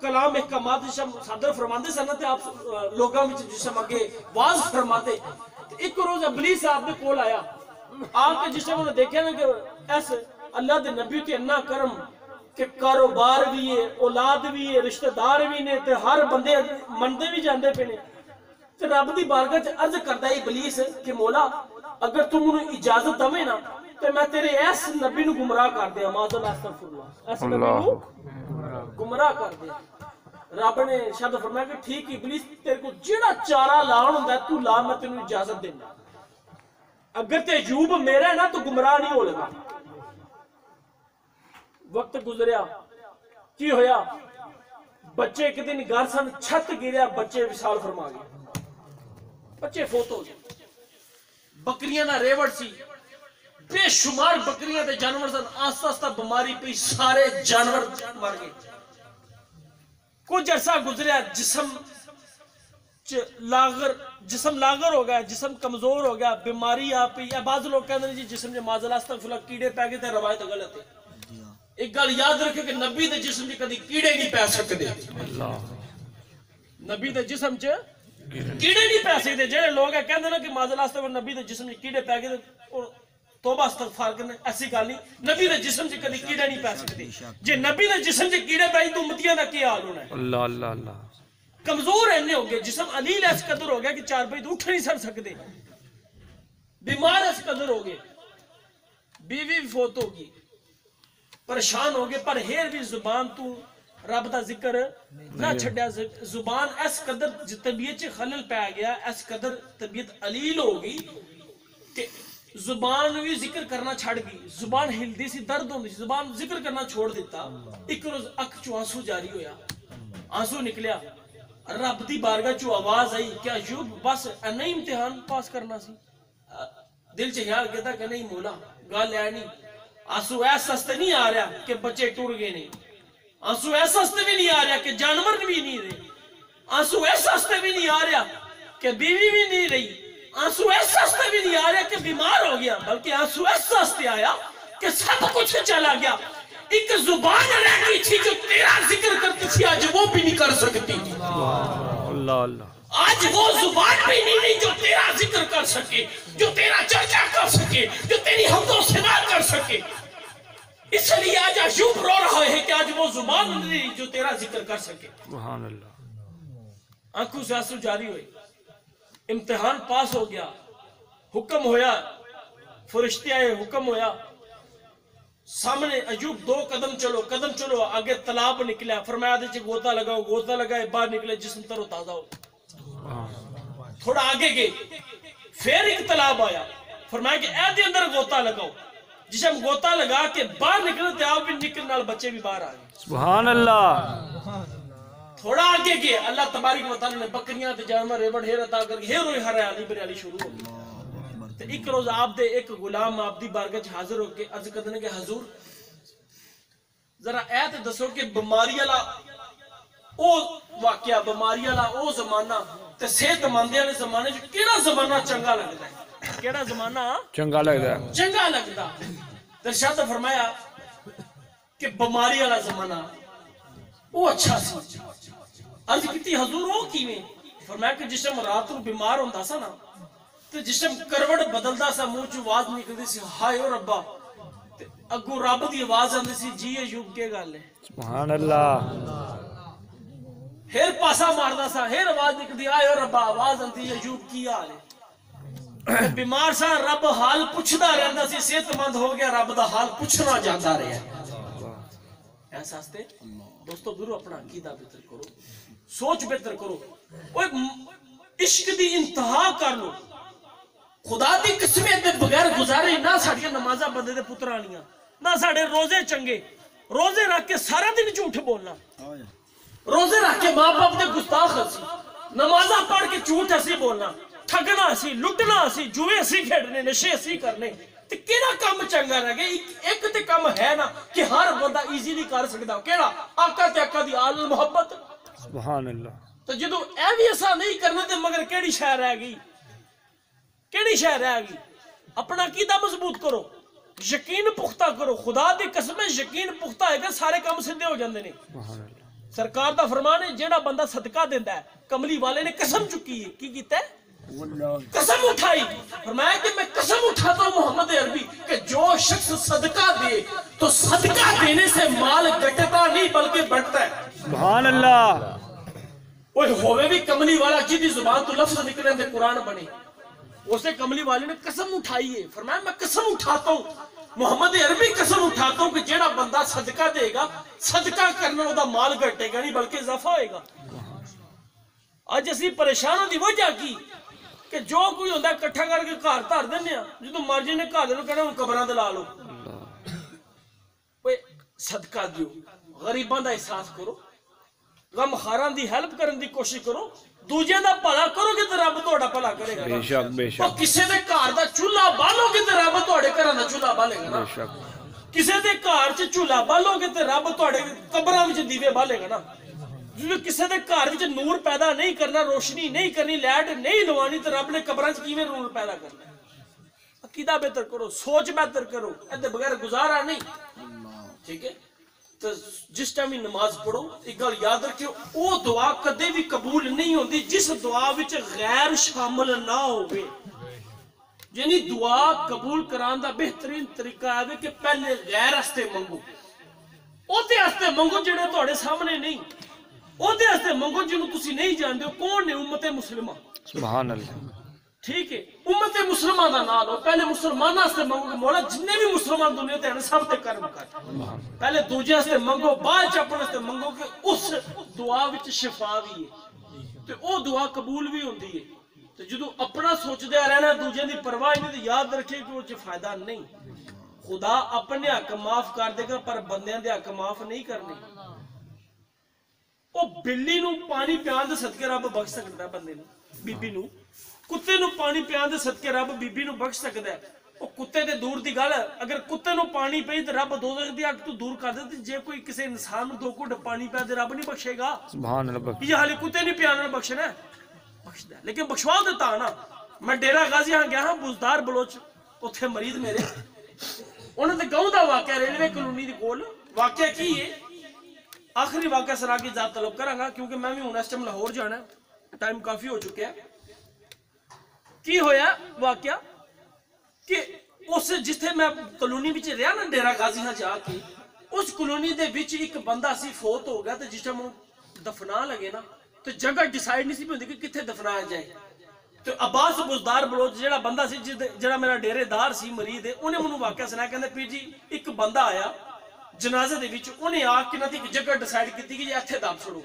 کلام احکامات جسم صدر فرماندے سن آپ لوگاں وچ جسم اگے واز فرماتے ایک روز ابلیس آپ دے کول آیا۔ آ کے جسم نے دیکھا نا کہ ایس اللہ دے نبی تے اتنا کرم کہ کاروبار بھی ہے، اولاد بھی ہے، رشتہ دار بھی نے، تے ہر بندے مندے بھی جاندے پے نے۔ تے رب دی بارگاہ چ عرض کردا ہے ابلیس کہ مولا، اگر تم انہوں اجازت دے نا تے میں تیرے ایس نبی نو گمراہ کر دیا معاذ اللہ ایس نبی نو گمراہ کر دیا۔ رب نے ارشاد فرمایا کہ ٹھیک ابلیس تیرے کو جڑا چارہ لاؤن ہوندا ہے تو لا میں تینوں اجازت دینا۔ اگر تے ایوب میرا ہے نا تو گمراہ نہیں ہو لگا وقت گزریا۔ کی ہویا؟ بچے ایک دن گھر سن چھت گریا بچے وصال فرما گئے۔ بچے فوت ہو گئے۔ بکریاں نہ ریوڑ سی۔ بے شمار بکریاں تے جانور سن آستہ آستہ بیماری پہ سارے جانور مر گئے۔ کچھ عرصہ گزریا جسم لاغر جسم لاغر ہو گیا جسم کمزور ہو گیا بیماری آ پئی یا بعض لوگ کہتے ہیں جی جسم معذ اللہ استغفر اللہ کیڑے پہ گئے تے روایت غلط ہے۔ ایک گل یاد رکھے کہ نبی دے جسم چ کدی کیڑے نہیں سکتے اللہ۔ نبی دے جسم چ کیڑے۔ نہیں پہ سکتے جڑے لوگ ہیں کہندے نا کہ اللہ استغفر نبی دے جسم چ کیڑے پہ گئے توبہ استغفار کرنے ایسی گل نہیں نبی دے جسم چ کدی کیڑے نہیں پہ سکتے جے نبی دے جسم چ کیڑے پہ تو امتیاں دا کی حال ہونا ہے اللہ اللہ اللہ کمزور اینے ہو گئے جسم علیل اس قدر ہو گیا کہ چار بھائی تو اٹھ نہیں سر سکتے بیمار اس قدر ہو گئے بیوی بھی فوت ہوگی پریشان ہو گئے پر ہیر بھی زبان تو رب دا ذکر نہ چھڈیا ز- زبان اس قدر طبیعت خلل پہ گیا اس قدر طبیعت علیل ہو گئی کہ زبان بھی ذکر کرنا چھڑ گئی۔ زبان ہلدی سی، درد ہوندی سی۔ زبان ذکر کرنا چھوڑ دیتا ایک روز اک چو آنسو جاری ہویا۔ آنسو نکلیا۔ رب دی بارگاہ چو آواز آئی کیا یوب بس انا امتحان پاس کرنا سی۔ دل چہیا گیا تھا کہ نہیں مولا، گل ہے نہیں۔ آنسو ایسا سستے نہیں آ رہا کہ بچے ٹر گئے نہیں آنسو ایسا سستے بھی نہیں آ رہا کہ جانور بھی نہیں رہے۔ آنسو ایسا سستے بھی نہیں آ رہا کہ بیوی بھی نہیں رہی۔ آنسو ایسا ہستے بھی نہیں آ رہے کہ بیمار ہو گیا بلکہ آنسو ایسا ہستے آیا کہ سب کچھ چلا گیا۔ ایک زبان رہ گئی تھی جو تیرا ذکر کرتی تھی آج وہ بھی نہیں کر سکتی۔ اللہ آج وہ زبان بھی نہیں رہی جو تیرا ذکر کر سکے جو تیرا چرچہ کر سکے جو تیری حمد و سنا کر سکے۔ اس لیے آج عشوب رو رہا ہے کہ آج وہ زبان نہیں رہی جو تیرا ذکر کر سکے۔ آنکھوں سے آنسو جاری ہوئے۔ امتحان پاس ہو گیا، حکم ہویا، فرشتے آئے، حکم ہویا۔ سامنے عجوب دو قدم چلو قدم چلو، آگے طلاب نکلے فرمایا دے چھے گوتا لگاؤ گوتا لگائے، باہر نکلے جسم تر و تازہ ہو۔ تھوڑا آگے گئے، پھر ایک طلاب آیا، فرمایا کہ اے دے اندر گوتا لگاؤ۔ جسے ہم گوتا لگا کے باہر نکلے تے آپ بھی نکلنا بچے بھی باہر آ گئے۔ سبحان اللہ۔ تھوڑا آگے گئے۔ اللہ تبارک و تعالی نے بکریاں تے جانور ریوڑ ہیر عطا کر کے روئے ہر علی بری علی شروع ہو گیا تے ایک روز آپ دے ایک غلام آپ دی بارگاہ حاضر ہو کے عرض کرنے کے حضور ذرا اے تے دسو کہ بیماری والا او واقعہ بیماری والا او زمانہ تے صحت مند والے زمانے وچ کیڑا زمانہ چنگا لگدا ہے؟ کیڑا زمانہ؟ چنگا لگدا ہے۔ چنگا لگدا۔ درشاد فرمایا کہ بیماری والا زمانہ وہ اچھا سی۔ عرض کیتی حضور ہو کیویں فرمایا کہ جسم رات رو بیمار ہوندا سا نا تے جسم کروڑ بدلدا سا منہ چوں آواز نکلدی سی ہائے او ربا تے اگوں رب دی آواز آندی سی جی ایوب کی گل ہے۔ سبحان اللہ۔ پھر پاسا ماردا سا پھر آواز نکلدی ہائے او ربا آواز آندی ایوب کی حال ہے۔ بیمار سا رب حال پوچھدا رہندا سی صحت مند ہو گیا رب دا حال پوچھنا جاندا رہیا۔ ایسا ہستے دوستو گرو اپنا عقیدہ بہتر کرو۔ سوچ بہتر کرو۔ عشق دی انتہا کر لو۔ خدا دی قسمیں دے بغیر گزارے نہ ساڑھے نمازہ بندے دے پتر آنیاں، نہ ساڑھے روزے چنگے۔ روزے رکھ کے سارا دن چھوٹ بولنا۔ روزے رکھ کے ماں باپ دے گستاخ ہسی۔ نمازہ پڑھ کے چھوٹ ہسی بولنا۔ تھگنا ہسی، لٹنا ہسی جوے ہسی کھیڑنے نشے ہسی کرنے۔ تے کیڑا کام چنگا رہ گئے ایک تے کام ہے نا کہ ہر بندہ ایزی ایزیلی کر سکدا۔ کیڑا؟ آقا تے آقا دی آل محبت۔ سبحان اللہ۔ تو جدو اے بھی ایسا نہیں کرنا تھے مگر کیڑی شہر رہ گئی؟ کیڑی شہر رہ گئی؟ اپنا قیدہ مضبوط کرو۔ یقین پختہ کرو۔ خدا دی قسمیں یقین پختہ ہے کہ سارے کام سندھے ہو جاندے نہیں سرکار دا فرمانے جیڑا بندہ صدقہ دیندہ ہے کملی والے نے قسم چکی ہے۔ کی کیتا ہے؟ قسم اٹھائی۔ فرمایا کہ میں قسم اٹھاتا ہوں محمد عربی کہ جو شخص صدقہ دے تو صدقہ دینے سے مال گٹتا نہیں بلکہ بڑھتا ہے۔ سبحان اللہ۔ اوہ ہوئے بھی کملی والا جدی زبان تو لفظ نکلے تے قرآن بنے۔ اسے کملی والے نے قسم اٹھائی ہے۔ فرمایا میں قسم اٹھاتا ہوں۔ محمد عربی قسم اٹھاتا ہوں کہ جیڑا بندہ صدقہ دے گا صدقہ کرنا ہوتا مال گھٹے گا نہیں بلکہ اضافہ ہوئے گا۔ آج اسی پریشان ہوتی وہ جا کی کہ جو کوئی ہوتا ہے کٹھا کر کے کارتا ہر دن دینے جو جدوں مرضی نے گھر دے نوں کہنا ہوں قبراں دے لا لو صدقہ دیو۔ غریبان دا احساس کرو۔ غم خاران دی ہیلپ کرن دی کوشش کرو۔ دوجہ دا پلا کرو گے تے رب اڑا پلا کرے گا۔ بے شک بے شک۔ او کسے دے کار دا چولا بالو گے تے رب اڑے گھراں دا چولہا بالے گا بے شک۔ کسے دے کار چے چولا بالو گے تے رب اڑے قبراں وچ دیوے بالے گا نا۔ کسے دے گھر وچ نور پیدا نہیں کرنا روشنی نہیں کرنی لائٹ نہیں لوانی تے رب نے قبراں وچ کیویں نور پیدا کرنا؟ عقیدہ بہتر کرو سوچ بہتر کرو۔ ادھر بغیر گزارا نہیں۔ ٹھیک ہے؟ جس ٹائم نماز پڑھو، ایک گل یاد رکھے او دعا کدے بھی قبول نہیں ہوندی جس دعا وچ غیر شامل نہ ہوے یعنی دعا قبول کران دا بہترین طریقہ ہے کہ پہلے غیر ہستے منگو۔ اوتے ہستے منگو جڑے تہاڈے سامنے نہیں۔ اوتے ہستے منگو جنوں تسی نہیں جاندے کون نے امت مسلمہ؟ سبحان اللہ۔ ٹھیک ہے، امت مسلمان دا نال ہو۔ پہلے مسلمان واسطے مانگو گے مولا جنے بھی مسلمان دنیا تے ہیں سب تے کرم کر۔ پہلے دوجہ واسطے مانگو بعد چاپنے اپنے مانگو منگو کہ اس دعا وچ شفا بھی ہے۔ تو او دعا قبول بھی ہوں دیئے تو جدو اپنا سوچ دے رہنا دوجہ دی پرواہ نہیں، تے یاد رکھے کہ وہ چ فائدہ نہیں۔ خدا اپنے حق معاف کر دے گا، پر بندیاں دے حق معاف نہیں کرنے۔ او بلی نو پانی پیان دے صدقے رب بخش سکتا ہے بندے نو، بی بی نو۔ ਕੁੱਤੇ ਨੂੰ ਪਾਣੀ ਪਿਆਉਣ ਦੇ ਸਦਕੇ ਰੱਬ ਬੀਬੀ ਨੂੰ ਬਖਸ਼ ਸਕਦਾ ਉਹ ਕੁੱਤੇ ਦੇ ਦੂਰ ਦੀ ਗੱਲ ਅਗਰ ਕੁੱਤੇ ਨੂੰ ਪਾਣੀ ਪਈ ਤੇ ਰੱਬ ਦੋਜ਼ਖ ਦੀ ਅੱਗ ਤੋਂ ਦੂਰ ਕਰ ਦਿੰਦਾ ਜੇ ਕੋਈ ਕਿਸੇ ਇਨਸਾਨ ਨੂੰ ਦੋ ਘੁੱਟ ਪਾਣੀ ਪਿਆ ਤੇ ਰੱਬ ਨਹੀਂ ਬਖਸ਼ੇਗਾ ਸੁਭਾਨ ਅੱਲਾਹ। ਇਹ ਹਾਲੇ ਕੁੱਤੇ ਨਹੀਂ ਪਿਆਣ ਨਾਲ ਬਖਸ਼ਣਾ ਬਖਸ਼ਦਾ ਲੇਕਿਨ ਬਖਸ਼ਵਾ ਦਿੱਤਾ ਨਾ। ਮੈਂ ਡੇਰਾ ਗਾਜ਼ੀ ਹਾਂ ਗਿਆ ਹਾਂ ਬੁਜ਼ਦਾਰ ਬਲੋਚ ਉੱਥੇ ਮਰੀਦ ਮੇਰੇ। ਉਹਨਾਂ ਦੇ ਗਾਉਂ ਦਾ ਵਾਕਿਆ ਰੇਲਵੇ ਕਲੋਨੀ ਦੇ ਕੋਲ। ਵਾਕਿਆ ਕੀ ਹੈ ਆਖਰੀ ਵਾਕਿਆ ਸਰਾਗੀ ਜ਼ਾਤ ਤਲਬ ਕਰਾਂਗਾ ਕਿਉਂਕਿ ਮੈਂ ਵੀ ਹੁਣ ਇਸ ਟਾਈਮ ਲਾਹੌਰ ਜਾਣਾ ਟਾਈਮ ਕਾਫੀ ਹੋ ਚੁੱਕਿਆ ਹੈ। ਕੀ ਹੋਇਆ ਵਾਕਿਆ? ਕਿ ਉਸ ਜਿੱਥੇ ਮੈਂ ਕਲੋਨੀ ਵਿੱਚ ਰਿਹਾ ਨਾ, ਡੇਰਾ ਗਾਜ਼ੀ ਹਾਂ ਜਾ ਕੇ, ਉਸ ਕਲੋਨੀ ਦੇ ਵਿੱਚ ਇੱਕ ਬੰਦਾ ਸੀ, ਫੋਤ ਹੋ ਗਿਆ ਤੇ ਜਿਸ ਟਾਈਮ ਉਹਨੂੰ ਦਫਨਾ ਲਗੇ ਨਾ, ਤੇ ਜਗ੍ਹਾ ਡਿਸਾਈਡ ਨਹੀਂ ਸੀ ਵੀ ਹੁੰਦੀ ਕਿ ਕਿੱਥੇ ਦਫਨਾਇਆ ਜਾਏ। ਤੇ ਅਬਾਸ ਬੁਜ਼ਦਾਰ ਬਲੋਚ ਜਿਹੜਾ ਬੰਦਾ ਸੀ, ਜਿਹਦੇ- ਜਿਹੜਾ ਮੇਰਾ ਡੇਰੇਦਾਰ ਸੀ, ਮਰੀਦ ਹੈ, ਉਹਨੇ ਮੈਨੂੰ ਵਾਕਿਆ ਸੁਣਾਇਆ, ਕਹਿੰਦਾ ਪੀਰ ਜੀ, ਇੱਕ ਬੰਦਾ ਆਇਆ ਜਨਾਜ਼ੇ ਦੇ ਵਿੱਚ, ਉਹਨੇ ਆ ਕੇ ਨਾ ਦੀ ਇੱਕ ਜਗ੍ਹਾ ਡਿਸਾਈਡ ਕੀਤੀ ਕਿ ਜੀ ਇੱਥੇ ਦਬ ਛੜੋ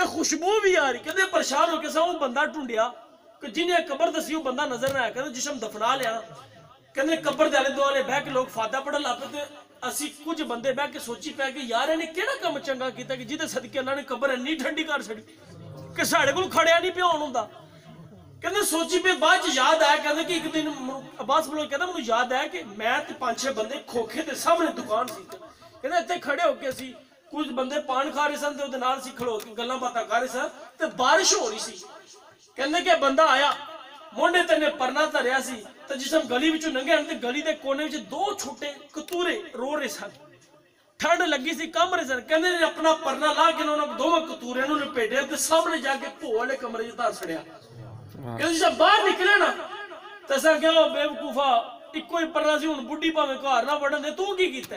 ਤੇ ਖੁਸ਼ਬੂ ਵੀ ਆ ਰਹੀ। ਕਹਿੰਦੇ ਪਰੇਸ਼ਾਨ ਹੋ ਕੇ ਸਾ ਉਹ ਬੰਦਾ ਢੂੰਡਿਆ। ਕਿ ਜਿਹਨੇ ਕਬਰ ਦੱਸੀ ਉਹ ਬੰਦਾ ਨਜ਼ਰ ਨਾ ਆਇਆ ਕਹਿੰਦੇ ਜਿਸਮ ਦਫਨਾ ਲਿਆ। ਕਹਿੰਦੇ ਕਬਰ ਦੇ ਆਲੇ ਦੁਆਲੇ ਬਹਿ ਕੇ ਲੋਕ ਫਾਦਾ ਪੜਨ ਲੱਗ ਪਏ ਤੇ ਅਸੀਂ ਕੁਝ ਬੰਦੇ ਬਹਿ ਕੇ ਸੋਚੀ ਪੈ ਕਿ ਯਾਰ ਇਹਨੇ ਕਿਹੜਾ ਕੰਮ ਚੰਗਾ ਕੀਤਾ ਕਿ ਜਿਹਦੇ ਸਦਕੇ ਉਹਨਾਂ ਨੇ ਕਬਰ ਇੰਨੀ ਠੰਡੀ ਕਰ ਛੜੀ ਕਿ ਸਾਡੇ ਕੋਲ ਖੜਿਆ ਨਹੀਂ ਪਿਆਉਣ ਹੁੰਦਾ? ਕਹਿੰਦੇ ਸੋਚੀ ਪਏ, ਬਾਅਦ ਚ ਯਾਦ ਆਇਆ, ਕਹਿੰਦੇ ਕਿ ਇੱਕ ਦਿਨ ਮੈਨੂੰ- ਅਬਾਸ ਬਲੋਚ ਕਹਿੰਦਾ, ਮੈਨੂੰ ਯਾਦ ਆਇਆ ਕਿ ਮੈਂ ਤੇ ਪੰਜ ਛੇ ਬੰਦੇ ਖੋਖੇ ਦੇ ਸਾਹਮਣੇ ਦੁਕਾਨ ਸੀ ਕਹਿੰਦੇ ਇੱਥੇ ਖੜੇ ਹੋ ਕੇ ਅਸੀਂ ਕੁਝ ਬੰਦੇ ਪਾਣ ਖਾ ਰਹੇ ਸਨ ਤੇ ਉਹਦੇ ਨਾਲ ਸੀ ਖਲੋ ਗੱਲਾਂ ਬਾਤਾਂ ਕਰ ਰਹੇ ਸਨ ਤੇ ਬਾਰਿਸ਼ ਹੋ ਰਹੀ ਸੀ। ਕਹਿੰਦੇ ਕਿ ਬੰਦਾ ਆਇਆ, ਮੋਢੇ ਤੇ ਨੇ ਪਰਨਾ ਧਰਿਆ ਸੀ ਤੇ ਜਿਸਮ ਗਲੀ ਵਿੱਚੋਂ ਲੰਘਿਆ ਤੇ ਗਲੀ ਦੇ ਕੋਨੇ ਵਿੱਚ ਦੋ ਛੋਟੇ ਕਤੂਰੇ ਰੋ ਰਹੇ ਸਨ। ਠੰਡ ਲੱਗੀ ਸੀ, ਕੰਬ ਰਹੇ ਸਨ। ਕਹਿੰਦੇ ਨੇ ਆਪਣਾ ਪਰਨਾ ਲਾ ਕੇ ਉਹਨਾਂ ਦੋਵਾਂ ਕਤੂਰਿਆਂ ਨੂੰ ਲਪੇਟਿਆ ਤੇ ਸਾਹਮਣੇ ਜਾ ਕੇ ਭੋ ਵਾਲੇ ਕਮਰੇ 'ਚ ਧਰ ਛੜਿਆ ਕਹਿੰਦੇ ਜਦ ਬਾਹਰ ਨਿਕਲੇ ਨਾ, ਤਾਂ ਸਾਂ ਕਿਹਾ ਬੇਵਕੂਫਾ, ਇੱਕੋ ਹੀ ਪਰਨਾ ਸੀ, ਹੁਣ ਬੁੱਢੀ ਭਾਵੇਂ ਘਰ ਨਾ ਵੜਨ ਦੇ, ਤੂੰ ਕੀ ਕੀਤਾ?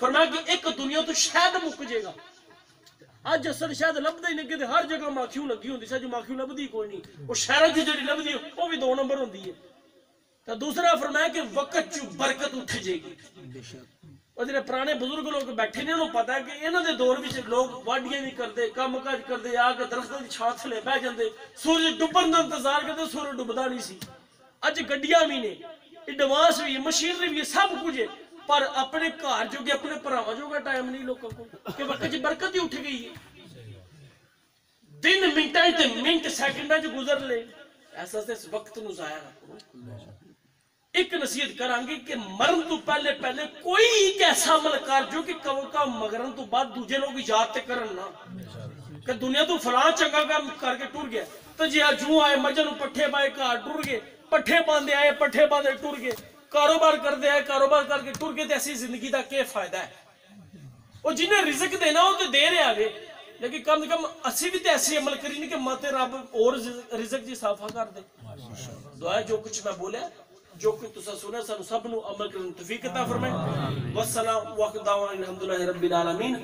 فرمایا کہ ایک دنیا تو شاید مک جائے گا۔ اج اصل شاید لب ہی نہیں کہ ہر جگہ ماکیوں لگی ہوندی سی جو ماکیوں لب دی کوئی نہیں۔ وہ شہرہ جو جڑی لب لبدی، وہ بھی دو نمبر ہوندی ہے۔ تا دوسرا فرمایا کہ وقت چ برکت اٹھ جائے گی۔ اور جنہیں پرانے بزرگ لوگ بیٹھے نہیں انہوں پتا ہے کہ انہوں دے دور بھی چھے لوگ وڈیاں نہیں کر دے کام کاج کر دے کے درختاں دی چھاں تھلے بیٹھ جندے سورج ڈپن دا انتظار کر کردے سورج ڈبدا نہیں سی۔ آج گڑیاں بھی نے، ایڈوانس بھی ہے مشینری بھی ہے سب کچھ ہے۔ پر اپنے گھر جو اپنے پراواں جو ٹائم نہیں لوگوں کو کہ وقت جی برکت ہی اٹھ گئی ہے دن منٹاں تے منٹ سیکنڈاں جو گزر لے ایسا سے اس وقت نو ضائع نہ ایک نصیحت کراں کہ مرن تو پہلے پہلے کوئی ایک ایسا عمل کر جو کہ کہو کا مگرن تو بعد دوجے لوگ یاد کرن نہ کہ دنیا تو فلاں چنگا کام کر کے ٹور گیا تو جی جوں آئے مرجن پٹھے پائے کار ٹر گئے پٹھے باندھے آئے پٹھے باندھے ٹر گئے کاروبار کر دیا ہے کاروبار کر کے ٹر کے تیسی زندگی دا کے فائدہ ہے؟ وہ جنہیں رزق دینا ہو تو دے رہے آگے، لیکن کم دکم اسی بھی تیسی عمل کری نہیں کہ ماتے رب اور رزق جی صافہ کر دے۔ دعا ہے، جو کچھ میں بولے ہیں جو کچھ تسا سنے سن سب نو عمل کرنے توفیق عطا فرمائیں والسلام وقت دعوان الحمدللہ رب العالمین۔